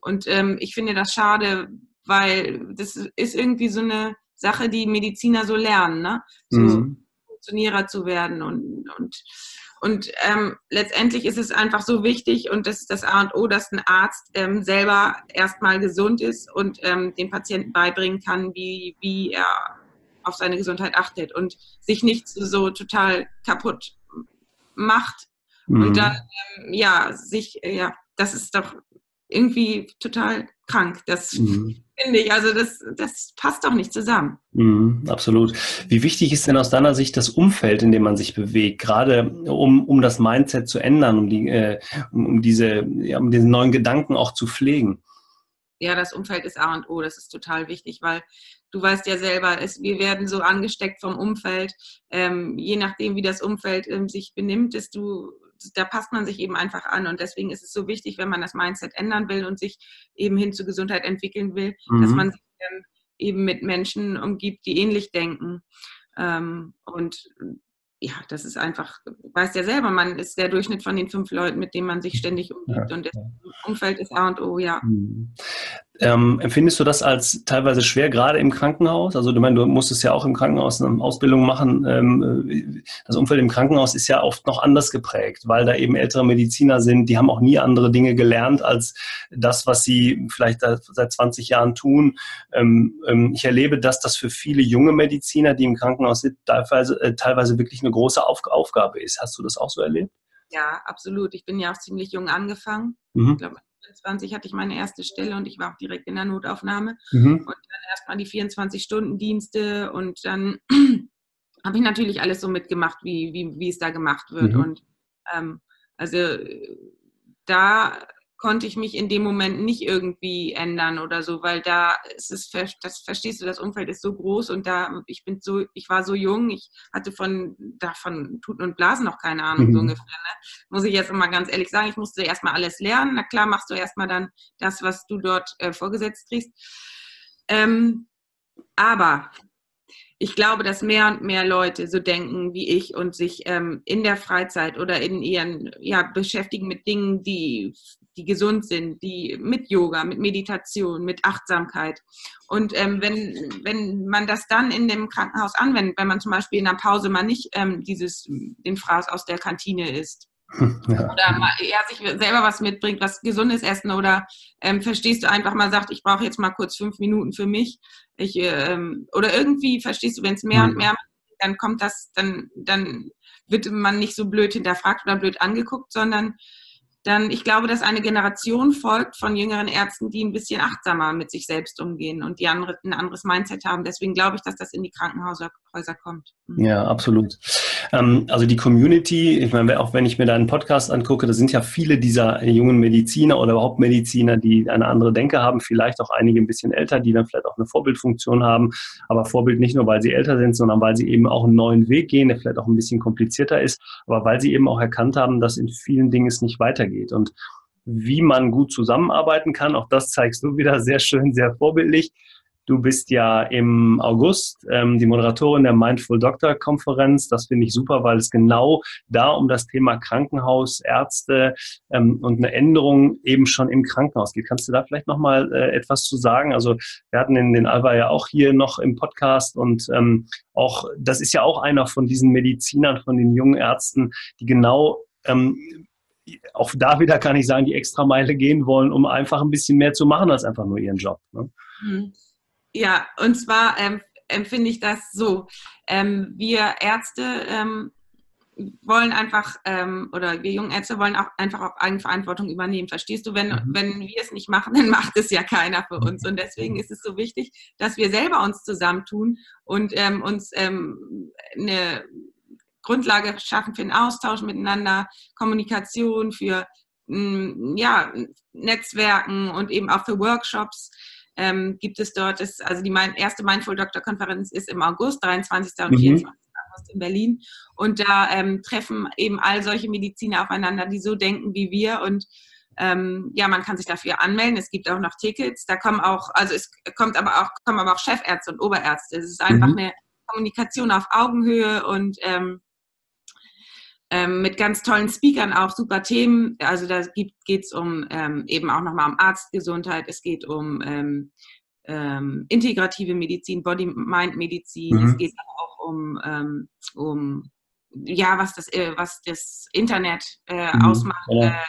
und ähm, ich finde das schade, weil das ist irgendwie so eine Sache, die Mediziner so lernen, ne? So mhm. Funktionierer zu werden und, und und ähm, letztendlich ist es einfach so wichtig und das ist das A und O, dass ein Arzt ähm, selber erstmal gesund ist und ähm, dem Patienten beibringen kann, wie, wie er auf seine Gesundheit achtet und sich nicht so total kaputt macht. Mhm. Und dann, ähm, ja, sich, ja, das ist doch irgendwie total krank. Das mhm. finde ich. Also das, das passt doch nicht zusammen. Mhm, absolut. Wie wichtig ist denn aus deiner Sicht das Umfeld, in dem man sich bewegt, gerade um, um das Mindset zu ändern, um, die, äh, um, um, diese, ja, um diesen neuen Gedanken auch zu pflegen? Ja, das Umfeld ist A und O, das ist total wichtig, weil du weißt ja selber, es, wir werden so angesteckt vom Umfeld. Ähm, je nachdem, wie das Umfeld ähm, sich benimmt, desto da passt man sich eben einfach an. Und deswegen ist es so wichtig, wenn man das Mindset ändern will und sich eben hin zur Gesundheit entwickeln will, mhm. dass man sich eben mit Menschen umgibt, die ähnlich denken. Ähm, und ja, das ist einfach, weißt ja selber, man ist der Durchschnitt von den fünf Leuten, mit denen man sich ständig umgibt. Ja, und das. Umfeld ist A und O, ja. Ähm, empfindest du das als teilweise schwer, gerade im Krankenhaus? Also du meinst, du musstest ja auch im Krankenhaus eine Ausbildung machen. Ähm, das Umfeld im Krankenhaus ist ja oft noch anders geprägt, weil da eben ältere Mediziner sind, die haben auch nie andere Dinge gelernt als das, was sie vielleicht seit 20 Jahren tun. Ähm, ähm, ich erlebe, dass das für viele junge Mediziner, die im Krankenhaus sind, teilweise, äh, teilweise wirklich eine große Auf Aufgabe ist. Hast du das auch so erlebt? Ja, absolut. Ich bin ja auch ziemlich jung angefangen. Mhm. Ich glaube, 20 hatte ich meine erste Stelle und ich war auch direkt in der Notaufnahme. Mhm. Und dann erstmal die 24-Stunden-Dienste und dann habe ich natürlich alles so mitgemacht, wie, wie, wie es da gemacht wird. Mhm. Und ähm, also da konnte ich mich in dem Moment nicht irgendwie ändern oder so, weil da ist es, das verstehst du, das Umfeld ist so groß und da, ich bin so, ich war so jung, ich hatte von, davon Tuten und Blasen noch keine Ahnung, mhm. so ungefähr, ne? Muss ich jetzt immer ganz ehrlich sagen, ich musste erstmal alles lernen. Na klar, machst du erstmal dann das, was du dort äh, vorgesetzt kriegst. Ähm, aber ich glaube, dass mehr und mehr Leute so denken wie ich und sich ähm, in der Freizeit oder in ihren, ja, beschäftigen mit Dingen, die die gesund sind, die mit Yoga, mit Meditation, mit Achtsamkeit. Und ähm, wenn, wenn man das dann in dem Krankenhaus anwendet, wenn man zum Beispiel in der Pause mal nicht ähm, dieses, den Fraß aus der Kantine isst, ja. Oder mal, ja, sich selber was mitbringt, was gesundes Essen oder ähm, verstehst du einfach mal sagt, ich brauche jetzt mal kurz fünf Minuten für mich. Ich, ähm, oder irgendwie verstehst du, wenn es mehr mhm. und mehr, dann kommt das, dann, dann wird man nicht so blöd hinterfragt oder blöd angeguckt, sondern dann, ich glaube, dass eine Generation folgt von jüngeren Ärzten, die ein bisschen achtsamer mit sich selbst umgehen und die andere, ein anderes Mindset haben. Deswegen glaube ich, dass das in die Krankenhäuser kommt. Mhm. Ja, absolut. Ähm, also die Community, ich meine, auch wenn ich mir deinen Podcast angucke, da sind ja viele dieser jungen Mediziner oder überhaupt Mediziner, die eine andere Denke haben, vielleicht auch einige ein bisschen älter, die dann vielleicht auch eine Vorbildfunktion haben, aber Vorbild nicht nur, weil sie älter sind, sondern weil sie eben auch einen neuen Weg gehen, der vielleicht auch ein bisschen komplizierter ist, aber weil sie eben auch erkannt haben, dass in vielen Dingen es nicht weitergeht weitergeht. Und wie man gut zusammenarbeiten kann, auch das zeigst du wieder sehr schön, sehr vorbildlich. Du bist ja im August ähm, die Moderatorin der Mindful Doctor Konferenz. Das finde ich super, weil es genau da um das Thema Krankenhaus, Ärzte ähm, und eine Änderung eben schon im Krankenhaus geht. Kannst du da vielleicht nochmal äh, etwas zu sagen? Also wir hatten den, den Alva ja auch hier noch im Podcast und ähm, auch das ist ja auch einer von diesen Medizinern, von den jungen Ärzten, die genau ähm, auch da wieder kann ich sagen, die extra Meile gehen wollen, um einfach ein bisschen mehr zu machen als einfach nur ihren Job. Ne? Mhm. Ja, und zwar ähm, empfinde ich das so. Ähm, wir Ärzte ähm, wollen einfach, ähm, oder wir jungen Ärzte wollen auch einfach auch Eigenverantwortung übernehmen. Verstehst du? Wenn, mhm. wenn wir es nicht machen, dann macht es ja keiner für uns. Und deswegen ist es so wichtig, dass wir selber uns zusammentun und ähm, uns ähm, eine Grundlage schaffen für den Austausch miteinander, Kommunikation, für mm, ja, Netzwerken und eben auch für Workshops. Ähm, gibt es dort, ist, also die erste Mindful Doctor Konferenz ist im August, 23. und mhm. 24. August in Berlin. Und da ähm, treffen eben all solche Mediziner aufeinander, die so denken wie wir. Und ähm, ja, man kann sich dafür anmelden. Es gibt auch noch Tickets. Da kommen auch, also es kommt aber auch, kommen aber auch Chefärzte und Oberärzte. Es ist einfach mhm. eine Kommunikation auf Augenhöhe und ähm, ähm, mit ganz tollen Speakern auch, super Themen. Also da geht es um ähm, eben auch nochmal um Arztgesundheit, es geht um ähm, ähm integrative Medizin, Body-Mind-Medizin, mhm. es geht auch um, ähm, um ja, was das, äh, was das Internet äh, mhm. ausmacht. Ja. Äh,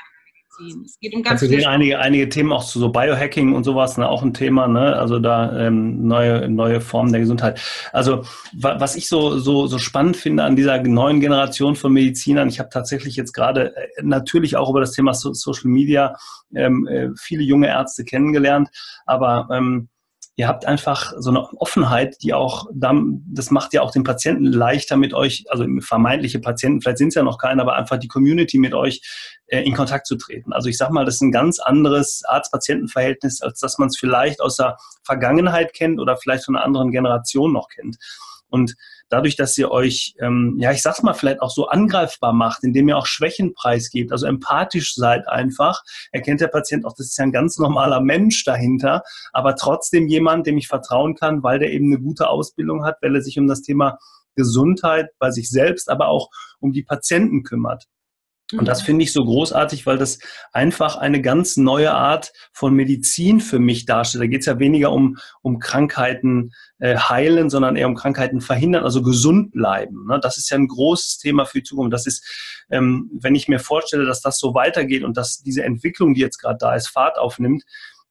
ziehen. Es geht um ganz also viele einige, einige Themen auch zu so Biohacking und sowas, ne, auch ein Thema, ne? Also da ähm, neue, neue Formen der Gesundheit. Also wa was ich so, so, so spannend finde an dieser neuen Generation von Medizinern, ich habe tatsächlich jetzt gerade äh, natürlich auch über das Thema so Social Media ähm, äh, viele junge Ärzte kennengelernt, aber ähm, ihr habt einfach so eine Offenheit, die auch, das macht ja auch den Patienten leichter mit euch, also vermeintliche Patienten, vielleicht sind es ja noch keine, aber einfach die Community mit euch äh, in Kontakt zu treten. Also ich sag mal, das ist ein ganz anderes Arzt-Patienten-Verhältnis, als dass man es vielleicht aus der Vergangenheit kennt oder vielleicht von einer anderen Generation noch kennt. Und dadurch, dass ihr euch, ähm, ja, ich sag's mal, vielleicht auch so angreifbar macht, indem ihr auch Schwächen preisgebt, also empathisch seid einfach, erkennt der Patient auch, das ist ja ein ganz normaler Mensch dahinter, aber trotzdem jemand, dem ich vertrauen kann, weil der eben eine gute Ausbildung hat, weil er sich um das Thema Gesundheit bei sich selbst, aber auch um die Patienten kümmert. Und das finde ich so großartig, weil das einfach eine ganz neue Art von Medizin für mich darstellt. Da geht es ja weniger um, um Krankheiten äh, heilen, sondern eher um Krankheiten verhindern, also gesund bleiben. Ne? Das ist ja ein großes Thema für die Zukunft. Das ist, ähm, wenn ich mir vorstelle, dass das so weitergeht und dass diese Entwicklung, die jetzt gerade da ist, Fahrt aufnimmt,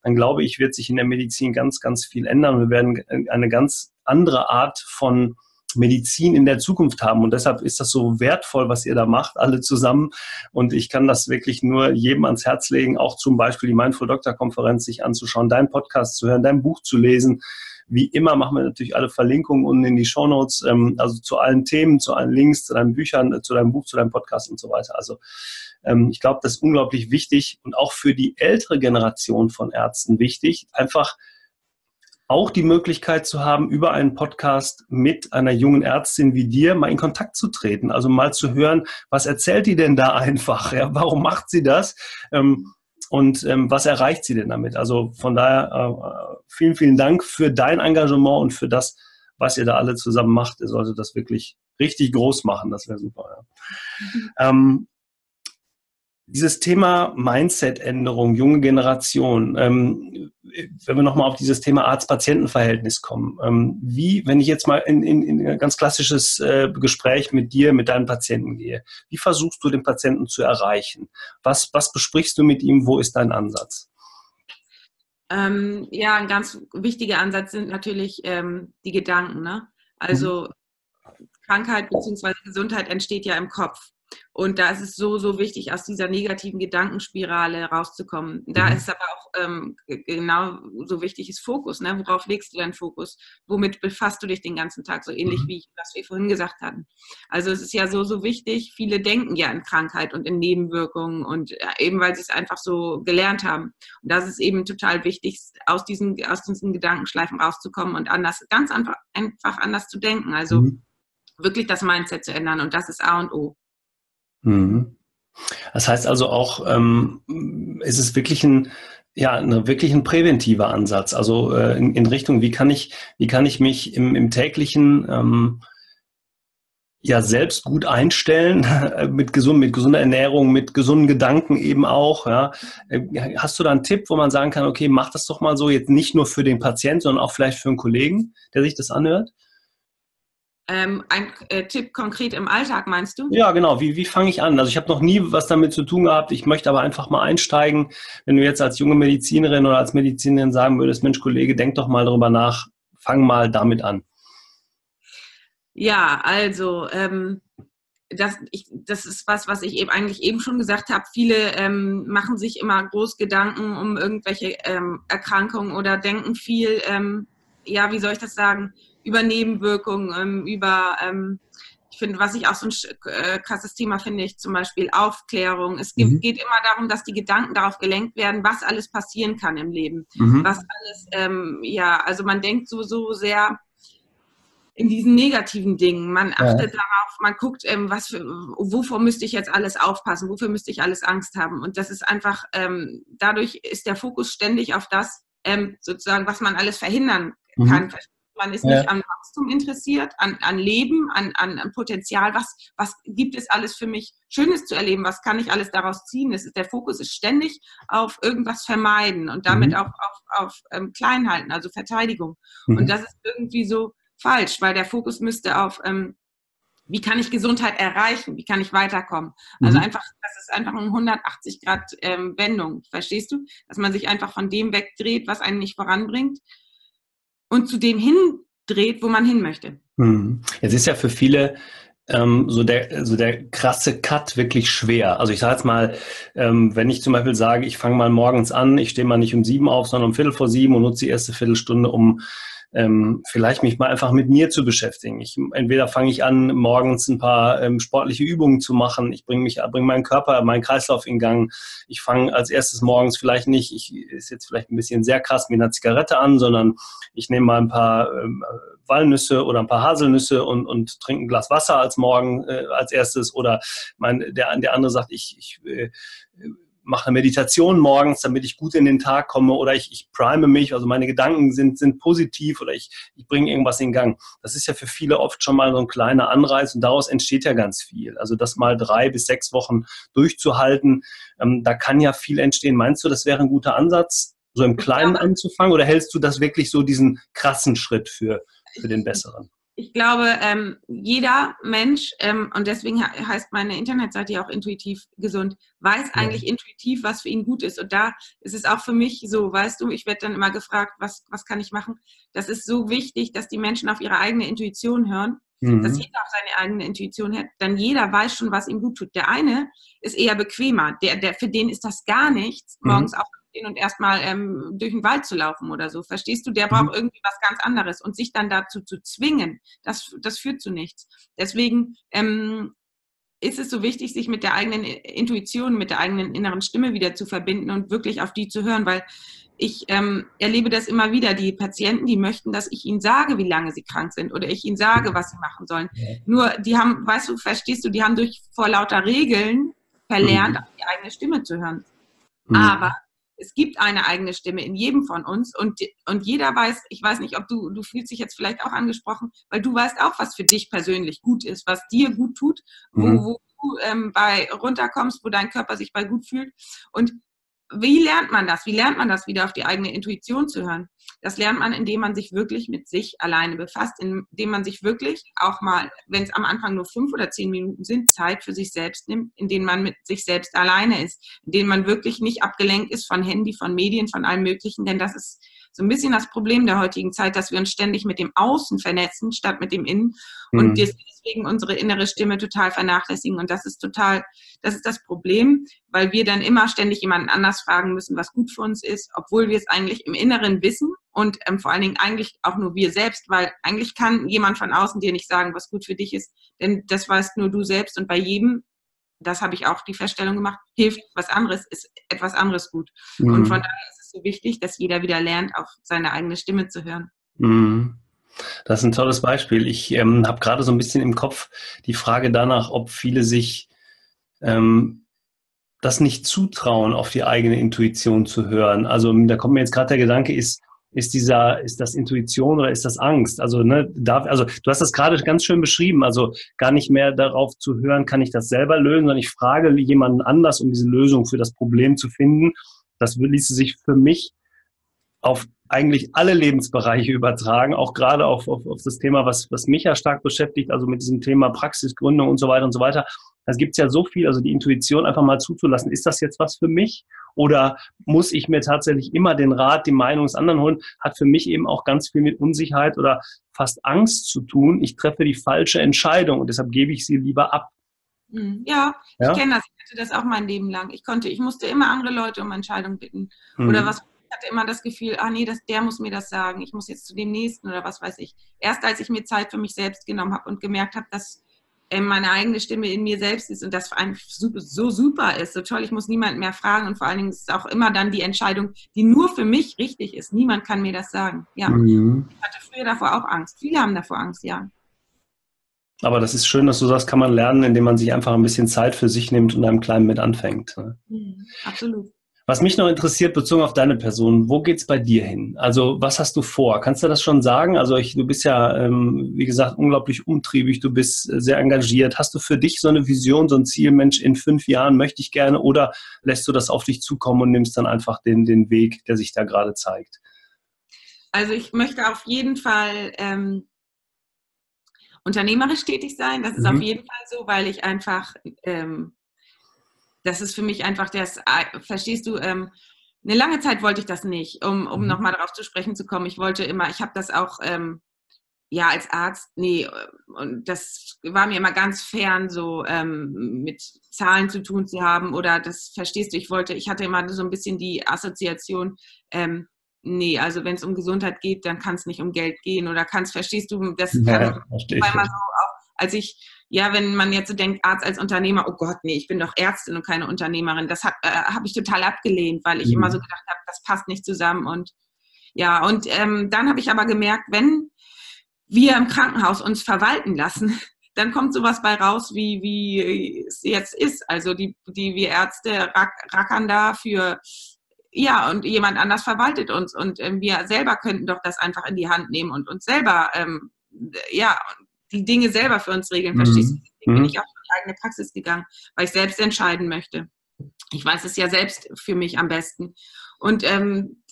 dann glaube ich, wird sich in der Medizin ganz, ganz viel ändern. Wir werden eine ganz andere Art von Medizin in der Zukunft haben. Und deshalb ist das so wertvoll, was ihr da macht, alle zusammen. Und ich kann das wirklich nur jedem ans Herz legen, auch zum Beispiel die Mindful Doctor Konferenz sich anzuschauen, deinen Podcast zu hören, dein Buch zu lesen. Wie immer machen wir natürlich alle Verlinkungen unten in die Show Notes, ähm, also zu allen Themen, zu allen Links, zu deinen Büchern, äh, zu deinem Buch, zu deinem Podcast und so weiter. Also ähm, ich glaube, das ist unglaublich wichtig und auch für die ältere Generation von Ärzten wichtig, einfach auch die Möglichkeit zu haben, über einen Podcast mit einer jungen Ärztin wie dir mal in Kontakt zu treten. Also mal zu hören, was erzählt die denn da einfach? Ja? Warum macht sie das? Ähm, und ähm, was erreicht sie denn damit? Also von daher äh, vielen, vielen Dank für dein Engagement und für das, was ihr da alle zusammen macht. Ihr solltet das wirklich richtig groß machen. Das wäre super. Ja. Mhm. Ähm, Dieses Thema Mindset-Änderung, junge Generation, ähm, wenn wir nochmal auf dieses Thema Arzt-Patienten-Verhältnis kommen, ähm, wie, wenn ich jetzt mal in, in, in ein ganz klassisches äh, Gespräch mit dir, mit deinem Patienten gehe, wie versuchst du den Patienten zu erreichen? Was, was besprichst du mit ihm? Wo ist dein Ansatz? Ähm, ja, ein ganz wichtiger Ansatz sind natürlich ähm, die Gedanken. Ne? Also mhm. Krankheit bzw. Gesundheit entsteht ja im Kopf. Und da ist es so, so wichtig, aus dieser negativen Gedankenspirale rauszukommen. Da mhm. ist aber auch ähm, genau so wichtig ist Fokus. Ne? Worauf legst du deinen Fokus? Womit befasst du dich den ganzen Tag? So ähnlich mhm. wie was wir vorhin gesagt hatten. Also es ist ja so, so wichtig. Viele denken ja in Krankheit und in Nebenwirkungen und äh, eben, weil sie es einfach so gelernt haben. Und das ist eben total wichtig, aus diesen, aus diesen Gedankenschleifen rauszukommen und anders, ganz einfach, einfach anders zu denken. Also mhm. wirklich das Mindset zu ändern. Und das ist A und O. Mhm. Das heißt also auch, ähm, ist es wirklich ein, ja, ein, wirklich ein präventiver Ansatz. Also äh, in, in, Richtung, wie kann ich, wie kann ich mich im, im täglichen ähm, ja selbst gut einstellen, mit, gesund, mit gesunder Ernährung, mit gesunden Gedanken eben auch. Ja. Äh, hast du da einen Tipp, wo man sagen kann, okay, mach das doch mal so, jetzt nicht nur für den Patienten, sondern auch vielleicht für einen Kollegen, der sich das anhört? Ähm, ein äh, Tipp konkret im Alltag, meinst du? Ja, genau. Wie, wie fange ich an? Also ich habe noch nie was damit zu tun gehabt. Ich möchte aber einfach mal einsteigen. Wenn du jetzt als junge Medizinerin oder als Medizinerin sagen würdest, Mensch, Kollege, denk doch mal darüber nach, fang mal damit an. Ja, also ähm, das, ich, das ist was, was ich eben eigentlich eben schon gesagt habe. Viele ähm, machen sich immer groß Gedanken um irgendwelche ähm, Erkrankungen oder denken viel, ähm, ja, wie soll ich das sagen? Über Nebenwirkungen, ähm, über, ähm, ich finde, was ich auch so ein äh, krasses Thema finde, ich zum Beispiel Aufklärung. Es mhm. geht immer darum, dass die Gedanken darauf gelenkt werden, was alles passieren kann im Leben. Mhm. Was alles, ähm, ja, also man denkt so, so sehr in diesen negativen Dingen. Man achtet ja. darauf, man guckt, ähm, was für, wovor müsste ich jetzt alles aufpassen, wofür müsste ich alles Angst haben. Und das ist einfach, ähm, dadurch ist der Fokus ständig auf das, ähm, sozusagen, was man alles verhindern mhm. Man ist ja. nicht an Wachstum interessiert, an, an Leben, an, an, an, Potenzial. Was, was gibt es alles für mich Schönes zu erleben? Was kann ich alles daraus ziehen? Das ist, der Fokus ist ständig auf irgendwas vermeiden und damit mhm. auch auf, auf ähm, Kleinhalten, also Verteidigung. Mhm. Und das ist irgendwie so falsch, weil der Fokus müsste auf ähm, wie kann ich Gesundheit erreichen? Wie kann ich weiterkommen? Also mhm. einfach, das ist einfach eine 180 Grad ähm, Wendung. Verstehst du? Dass man sich einfach von dem wegdreht, was einen nicht voranbringt und zu dem hindreht, wo man hin möchte. Hm. Jetzt ist ja für viele ähm, so, der, so der krasse Cut wirklich schwer. Also ich sage jetzt mal, ähm, wenn ich zum Beispiel sage, ich fange mal morgens an, ich stehe mal nicht um sieben auf, sondern um Viertel vor sieben und nutze die erste Viertelstunde, um ähm, vielleicht mich mal einfach mit mir zu beschäftigen. Ich, entweder fange ich an, morgens ein paar ähm, sportliche Übungen zu machen. Ich bringe mich, bringe meinen Körper, meinen Kreislauf in Gang. Ich fange als erstes morgens vielleicht nicht, ich ist jetzt vielleicht ein bisschen sehr krass mit einer Zigarette an, sondern ich nehme mal ein paar ähm, Walnüsse oder ein paar Haselnüsse und, und trinke ein Glas Wasser als morgen äh, als erstes. Oder mein, der, der andere sagt, ich, ich äh, mache eine Meditation morgens, damit ich gut in den Tag komme oder ich, ich prime mich, also meine Gedanken sind, sind positiv oder ich, ich bringe irgendwas in Gang. Das ist ja für viele oft schon mal so ein kleiner Anreiz und daraus entsteht ja ganz viel. Also das mal drei bis sechs Wochen durchzuhalten, ähm, da kann ja viel entstehen. Meinst du, das wäre ein guter Ansatz, so im Kleinen anzufangen oder hältst du das wirklich so diesen krassen Schritt für, für den besseren? Ich glaube, ähm, jeder Mensch, ähm, und deswegen heißt meine Internetseite ja auch intuitiv gesund, weiß eigentlich intuitiv, was für ihn gut ist. Und da ist es auch für mich so, weißt du, ich werde dann immer gefragt, was, was kann ich machen? Das ist so wichtig, dass die Menschen auf ihre eigene Intuition hören, mhm. dass jeder auf seine eigene Intuition hört. Dann jeder weiß schon, was ihm gut tut. Der eine ist eher bequemer, der, der, für den ist das gar nichts, mhm. morgens mhm. auf aufstehen und erstmal ähm, durch den Wald zu laufen oder so. Verstehst du? Der braucht mhm. irgendwie was ganz anderes. Und sich dann dazu zu zwingen, das, das führt zu nichts. Deswegen ähm, ist es so wichtig, sich mit der eigenen Intuition, mit der eigenen inneren Stimme wieder zu verbinden und wirklich auf die zu hören, weil ich ähm, erlebe das immer wieder. Die Patienten, die möchten, dass ich ihnen sage, wie lange sie krank sind oder ich ihnen sage, was sie machen sollen. Ja. Nur, die haben, weißt du, verstehst du, die haben durch vor lauter Regeln verlernt, mhm. auf die eigene Stimme zu hören. Mhm. Aber es gibt eine eigene Stimme in jedem von uns und, und jeder weiß, ich weiß nicht, ob du, du fühlst dich jetzt vielleicht auch angesprochen, weil du weißt auch, was für dich persönlich gut ist, was dir gut tut, wo, mhm. wo du ähm, bei runterkommst, wo dein Körper sich bei gut fühlt. Und wie lernt man das? Wie lernt man das wieder auf die eigene Intuition zu hören? Das lernt man, indem man sich wirklich mit sich alleine befasst, indem man sich wirklich auch mal, wenn es am Anfang nur fünf oder zehn Minuten sind, Zeit für sich selbst nimmt, in denen man mit sich selbst alleine ist, in denen man wirklich nicht abgelenkt ist von Handy, von Medien, von allem Möglichen, denn das ist so ein bisschen das Problem der heutigen Zeit, dass wir uns ständig mit dem Außen vernetzen, statt mit dem Innen und mhm. deswegen unsere innere Stimme total vernachlässigen. Und das ist total, das ist das Problem, weil wir dann immer ständig jemanden anders fragen müssen, was gut für uns ist, obwohl wir es eigentlich im Inneren wissen und ähm, vor allen Dingen eigentlich auch nur wir selbst, weil eigentlich kann jemand von außen dir nicht sagen, was gut für dich ist, denn das weißt nur du selbst und bei jedem das habe ich auch die Feststellung gemacht, hilft was anderes, ist etwas anderes gut. Mhm. Und von daher so wichtig, dass jeder wieder lernt, auf seine eigene Stimme zu hören. Mhm. Das ist ein tolles Beispiel. Ich ähm, habe gerade so ein bisschen im Kopf die Frage danach, ob viele sich ähm, das nicht zutrauen, auf die eigene Intuition zu hören. Also da kommt mir jetzt gerade der Gedanke, ist, ist dieser, ist das Intuition oder ist das Angst? Also, ne, darf, also du hast das gerade ganz schön beschrieben, also gar nicht mehr darauf zu hören, kann ich das selber lösen, sondern ich frage jemanden anders, um diese Lösung für das Problem zu finden. Das ließe sich für mich auf eigentlich alle Lebensbereiche übertragen, auch gerade auf, auf, auf das Thema, was, was mich ja stark beschäftigt, also mit diesem Thema Praxisgründung und so weiter und so weiter. Es gibt ja so viel, also die Intuition einfach mal zuzulassen. Ist das jetzt was für mich? Oder muss ich mir tatsächlich immer den Rat, die Meinung des anderen holen? Hat für mich eben auch ganz viel mit Unsicherheit oder fast Angst zu tun. Ich treffe die falsche Entscheidung und deshalb gebe ich sie lieber ab. Hm, ja, ja? ich kenne das. Ich hatte das auch mein Leben lang. Ich konnte, ich musste immer andere Leute um Entscheidungen bitten. Mhm. Oder was ich hatte immer das Gefühl, ah nee, das, der muss mir das sagen, ich muss jetzt zu dem nächsten oder was weiß ich. Erst als ich mir Zeit für mich selbst genommen habe und gemerkt habe, dass äh, meine eigene Stimme in mir selbst ist und das einfach so super ist, so toll, ich muss niemanden mehr fragen und vor allen Dingen ist es auch immer dann die Entscheidung, die nur für mich richtig ist. Niemand kann mir das sagen. Ja, mhm. ich hatte früher davor auch Angst. Viele haben davor Angst, ja. Aber das ist schön, dass du sagst, kann man lernen, indem man sich einfach ein bisschen Zeit für sich nimmt und einem Kleinen mit anfängt. Ne? Mhm, absolut. Was mich noch interessiert, bezogen auf deine Person, wo geht's bei dir hin? Also was hast du vor? Kannst du das schon sagen? Also ich, du bist ja, ähm, wie gesagt, unglaublich umtriebig, du bist sehr engagiert. Hast du für dich so eine Vision, so ein Ziel, Mensch, in fünf Jahren möchte ich gerne oder lässt du das auf dich zukommen und nimmst dann einfach den, den Weg, der sich da gerade zeigt? Also ich möchte auf jeden Fall ähm, unternehmerisch tätig sein. Das ist mhm. auf jeden Fall so, weil ich einfach ähm, das ist für mich einfach das, äh, verstehst du, ähm, eine lange Zeit wollte ich das nicht, um, um mhm. nochmal darauf zu sprechen zu kommen. Ich wollte immer, ich habe das auch, ähm, ja, als Arzt, nee, und das war mir immer ganz fern, so ähm, mit Zahlen zu tun zu haben oder das, verstehst du, ich wollte, ich hatte immer so ein bisschen die Assoziation, ähm, nee, also wenn es um Gesundheit geht, dann kann es nicht um Geld gehen oder kannst, verstehst du, das ja, kann, weil man so auch, als ich ja, wenn man jetzt so denkt, Arzt als Unternehmer, oh Gott, nee, ich bin doch Ärztin und keine Unternehmerin, das äh, habe ich total abgelehnt, weil ich mhm. immer so gedacht habe, das passt nicht zusammen. Und ja, und ähm, dann habe ich aber gemerkt, wenn wir im Krankenhaus uns verwalten lassen, dann kommt sowas bei raus, wie, wie es jetzt ist. Also die, die wir Ärzte rack, rackern da für ja, und jemand anders verwaltet uns. Und ähm, wir selber könnten doch das einfach in die Hand nehmen und uns selber, ähm, ja, die Dinge selber für uns regeln, verstehst du? Mhm. Deswegen bin mhm. ich auch in die eigene Praxis gegangen, weil ich selbst entscheiden möchte. Ich weiß es ja selbst für mich am besten. Und ähm,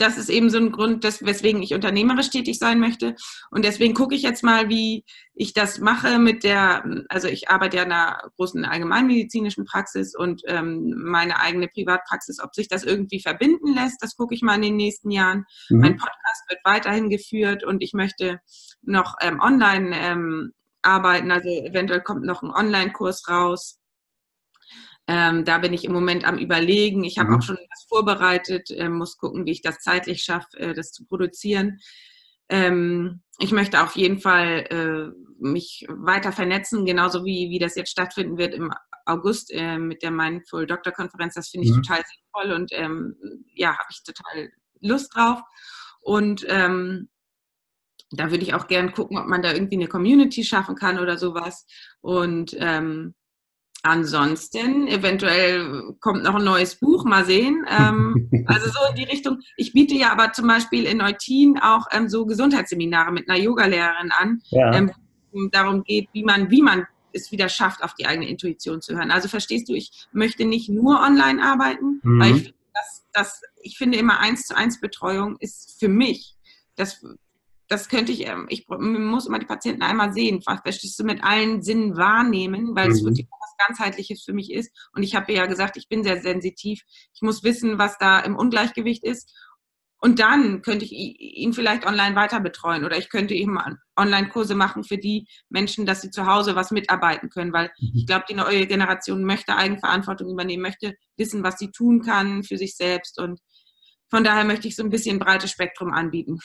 das ist eben so ein Grund, dass, weswegen ich unternehmerisch tätig sein möchte. Und deswegen gucke ich jetzt mal, wie ich das mache mit der, also ich arbeite ja in einer großen allgemeinmedizinischen Praxis und ähm, meine eigene Privatpraxis, ob sich das irgendwie verbinden lässt, das gucke ich mal in den nächsten Jahren. Mhm. Mein Podcast wird weiterhin geführt und ich möchte noch ähm, online ähm, arbeiten, also eventuell kommt noch ein Online-Kurs raus ähm, da bin ich im Moment am Überlegen. Ich habe mhm. auch schon was vorbereitet, äh, muss gucken, wie ich das zeitlich schaffe, äh, das zu produzieren. Ähm, ich möchte auf jeden Fall äh, mich weiter vernetzen, genauso wie, wie das jetzt stattfinden wird im August äh, mit der Mindful Doctor Konferenz. Das finde ich mhm. total sinnvoll und ähm, ja, habe ich total Lust drauf. Und ähm, da würde ich auch gern gucken, ob man da irgendwie eine Community schaffen kann oder sowas. Und ähm, Ansonsten, eventuell kommt noch ein neues Buch, mal sehen. Ähm, also so in die Richtung. Ich biete ja aber zum Beispiel in Neutin auch ähm, so Gesundheitsseminare mit einer Yogalehrerin an, ja. ähm, darum geht, wie man, wie man es wieder schafft, auf die eigene Intuition zu hören. Also verstehst du, ich möchte nicht nur online arbeiten, mhm. weil ich, das, das, ich finde immer eins zu eins Betreuung ist für mich das das könnte ich, ähm, ich muss immer die Patienten einmal sehen, verstehst du, mit allen Sinnen wahrnehmen, weil mhm. es wirklich was ganzheitliches für mich ist. Und ich habe ja gesagt, ich bin sehr sensitiv. Ich muss wissen, was da im Ungleichgewicht ist. Und dann könnte ich ihn vielleicht online weiter betreuen oder ich könnte eben Online-Kurse machen für die Menschen, dass sie zu Hause was mitarbeiten können, weil mhm. ich glaube, die neue Generation möchte Eigenverantwortung übernehmen, möchte wissen, was sie tun kann für sich selbst und von daher möchte ich so ein bisschen breites Spektrum anbieten.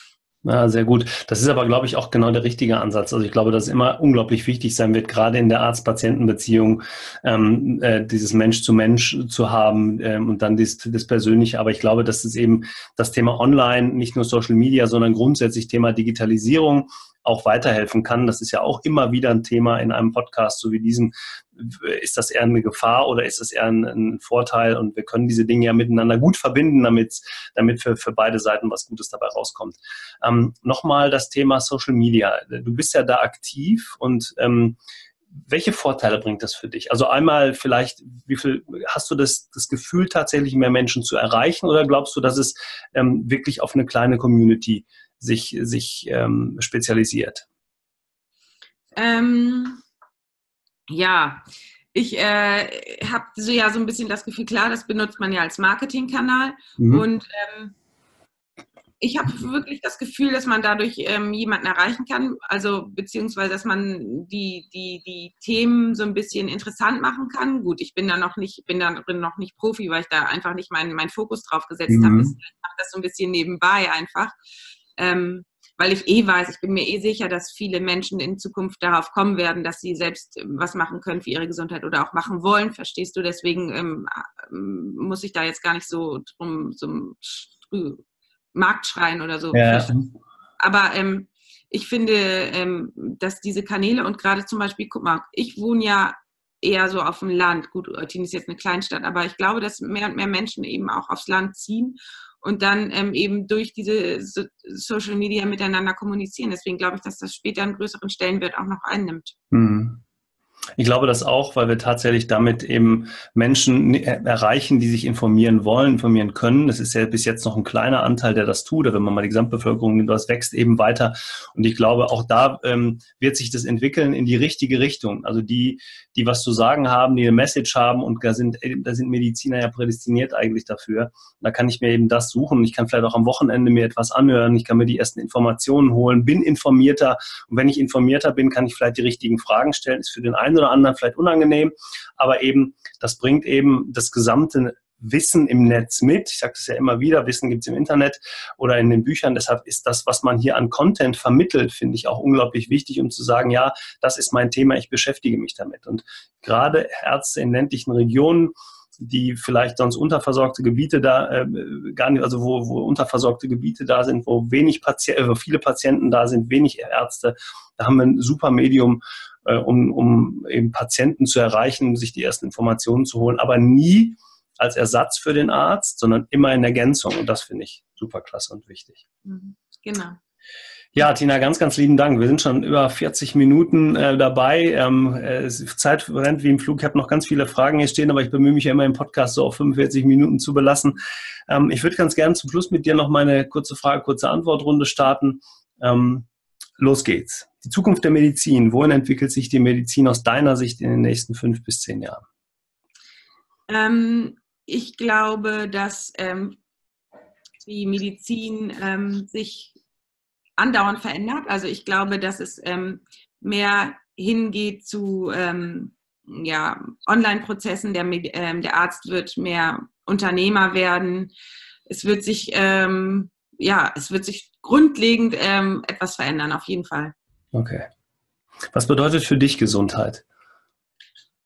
Ja, sehr gut. Das ist aber, glaube ich, auch genau der richtige Ansatz. Also ich glaube, dass es immer unglaublich wichtig sein wird, gerade in der Arzt-Patienten-Beziehung, ähm, äh, dieses Mensch zu Mensch zu haben ähm, und dann das, das Persönliche. Aber ich glaube, dass es eben das Thema Online, nicht nur Social Media, sondern grundsätzlich Thema Digitalisierung auch weiterhelfen kann. Das ist ja auch immer wieder ein Thema in einem Podcast, so wie diesen. Ist das eher eine Gefahr oder ist das eher ein, ein Vorteil? Und wir können diese Dinge ja miteinander gut verbinden, damit, damit für, für beide Seiten was Gutes dabei rauskommt. Ähm, Nochmal das Thema Social Media. Du bist ja da aktiv und ähm, welche Vorteile bringt das für dich? Also einmal vielleicht, wie viel hast du das, das Gefühl, tatsächlich mehr Menschen zu erreichen oder glaubst du, dass es ähm, wirklich auf eine kleine Community sich, sich ähm, spezialisiert? Ähm, ja, ich äh, habe so ja so ein bisschen das Gefühl, klar, das benutzt man ja als Marketingkanal mhm. und ähm, ich habe wirklich das Gefühl, dass man dadurch ähm, jemanden erreichen kann, also beziehungsweise, dass man die, die, die Themen so ein bisschen interessant machen kann. Gut, ich bin da noch nicht, bin da noch nicht Profi, weil ich da einfach nicht meinen mein Fokus drauf gesetzt mhm. habe. Ich mache das so ein bisschen nebenbei einfach ähm, weil ich eh weiß, ich bin mir eh sicher, dass viele Menschen in Zukunft darauf kommen werden, dass sie selbst ähm, was machen können für ihre Gesundheit oder auch machen wollen, verstehst du? Deswegen ähm, ähm muss ich da jetzt gar nicht so drum zum Markt schreien oder so. Ja. Aber ähm, ich finde, ähm, dass diese Kanäle und gerade zum Beispiel, guck mal, ich wohne ja eher so auf dem Land. Gut, Eutin ist jetzt eine Kleinstadt, aber ich glaube, dass mehr und mehr Menschen eben auch aufs Land ziehen und dann ähm, eben durch diese so Social Media miteinander kommunizieren. Deswegen glaube ich, dass das später einen größeren Stellenwert auch noch einnimmt. Mhm. Ich glaube das auch, weil wir tatsächlich damit eben Menschen erreichen, die sich informieren wollen, informieren können. Das ist ja bis jetzt noch ein kleiner Anteil, der das tut. Aber wenn man mal die Gesamtbevölkerung nimmt, das wächst eben weiter. Und ich glaube, auch da ähm, wird sich das entwickeln in die richtige Richtung. Also die, die was zu sagen haben, die eine Message haben und da sind, da sind Mediziner ja prädestiniert eigentlich dafür. Da kann ich mir eben das suchen. Ich kann vielleicht auch am Wochenende mir etwas anhören. Ich kann mir die ersten Informationen holen, bin informierter. Und wenn ich informierter bin, kann ich vielleicht die richtigen Fragen stellen. Ist für den einen oder anderen vielleicht unangenehm, aber eben, das bringt eben das gesamte Wissen im Netz mit. Ich sage das ja immer wieder, Wissen gibt es im Internet oder in den Büchern. Deshalb ist das, was man hier an Content vermittelt, finde ich auch unglaublich wichtig, um zu sagen, ja, das ist mein Thema, ich beschäftige mich damit. Und gerade Ärzte in ländlichen Regionen, die vielleicht sonst unterversorgte Gebiete da äh, gar nicht, also wo, wo unterversorgte Gebiete da sind, wo wenig Patienten, wo viele Patienten da sind, wenig Ärzte, da haben wir ein super Medium, äh, um, um eben Patienten zu erreichen, sich die ersten Informationen zu holen, aber nie als Ersatz für den Arzt, sondern immer in Ergänzung. Und das finde ich super klasse und wichtig. Mhm. Genau. Ja, Tina, ganz, ganz lieben Dank. Wir sind schon über 40 Minuten äh, dabei. Ähm, äh, Zeit rennt wie im Flug. Ich habe noch ganz viele Fragen hier stehen, aber ich bemühe mich ja immer im Podcast so auf 45 Minuten zu belassen. Ähm, ich würde ganz gerne zum Schluss mit dir noch meine kurze Frage, kurze Antwortrunde starten. Ähm, los geht's. Die Zukunft der Medizin. Wohin entwickelt sich die Medizin aus deiner Sicht in den nächsten fünf bis zehn Jahren? Ähm, ich glaube, dass ähm, die Medizin ähm, sich andauernd verändert. Also ich glaube, dass es ähm, mehr hingeht zu ähm, ja, Online-Prozessen. Der, ähm, der Arzt wird mehr Unternehmer werden. Es wird sich ja, es wird sich grundlegend ähm, etwas verändern, auf jeden Fall. Okay. Was bedeutet für dich Gesundheit?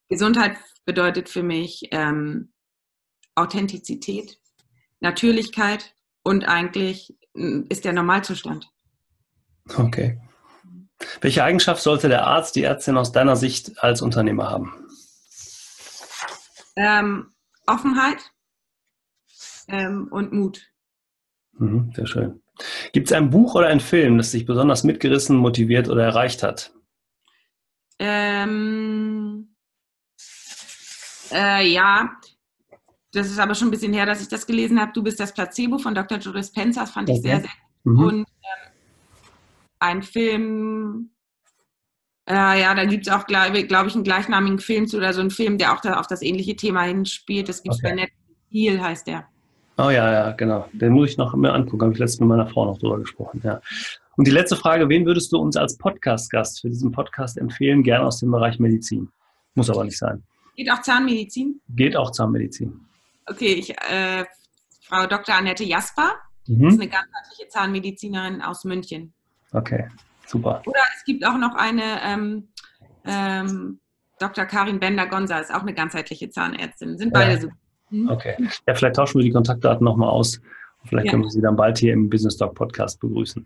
Gesundheit bedeutet für mich ähm, Authentizität, Natürlichkeit und eigentlich hm, ist der Normalzustand. Okay. Welche Eigenschaft sollte der Arzt, die Ärztin aus deiner Sicht als Unternehmer haben? Ähm, Offenheit ähm, und Mut. Mhm, sehr schön. Gibt es ein Buch oder einen Film, das dich besonders mitgerissen, motiviert oder erreicht hat? Ähm, äh, ja, das ist aber schon ein bisschen her, dass ich das gelesen habe. Du bist das Placebo von Dr. Joe. Das fand ich sehr, sehr gut. Mhm. Und ähm, ein Film, äh, ja, da gibt es auch, glaube glaub ich, einen gleichnamigen Film zu oder so einen Film, der auch da auf das ähnliche Thema hinspielt. Das gibt es okay. bei Netflix. Heal heißt der. Oh ja, ja, genau. Den muss ich noch mehr angucken. Habe ich letztens mit meiner Frau noch drüber gesprochen. Ja. Und die letzte Frage: Wen würdest du uns als Podcast-Gast für diesen Podcast empfehlen? Gerne aus dem Bereich Medizin. Muss aber nicht sein. Geht auch Zahnmedizin? Geht auch Zahnmedizin. Okay, ich, äh, Frau Dr. Annette Jasper mhm. ist eine ganzheitliche Zahnmedizinerin aus München. Okay, super. Oder es gibt auch noch eine ähm, ähm, Dr. Karin Bender-Gonza, ist auch eine ganzheitliche Zahnärztin. Sind beide ja. super. Mhm. Okay. Ja, vielleicht tauschen wir die Kontaktdaten nochmal aus. Vielleicht ja. können wir Sie dann bald hier im Business Talk Podcast begrüßen.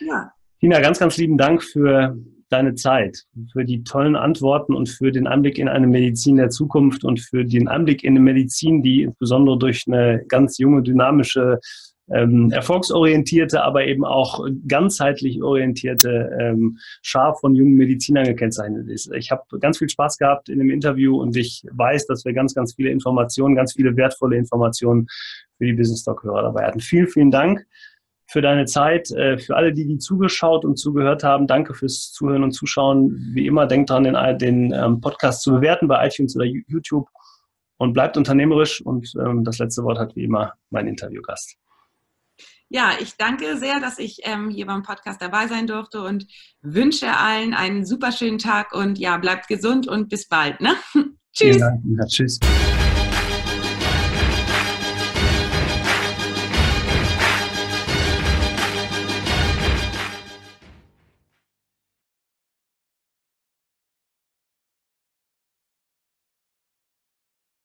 Ja. Tina, ganz, ganz lieben Dank für deine Zeit, für die tollen Antworten und für den Einblick in eine Medizin der Zukunft und für den Einblick in eine Medizin, die insbesondere durch eine ganz junge, dynamische ähm, erfolgsorientierte, aber eben auch ganzheitlich orientierte ähm, Schar von jungen Medizinern gekennzeichnet ist. Ich habe ganz viel Spaß gehabt in dem Interview und ich weiß, dass wir ganz, ganz viele Informationen, ganz viele wertvolle Informationen für die Business Talk Hörer dabei hatten. Vielen, vielen Dank für deine Zeit, äh, für alle, die, die zugeschaut und zugehört haben. Danke fürs Zuhören und Zuschauen. Wie immer, denkt dran, den, den ähm, Podcast zu bewerten bei iTunes oder YouTube und bleibt unternehmerisch. Und ähm, das letzte Wort hat wie immer mein Interviewgast. Ja, ich danke sehr, dass ich ähm, hier beim Podcast dabei sein durfte und wünsche allen einen super schönen Tag und ja, bleibt gesund und bis bald. Ne? Tschüss. Ja, tschüss.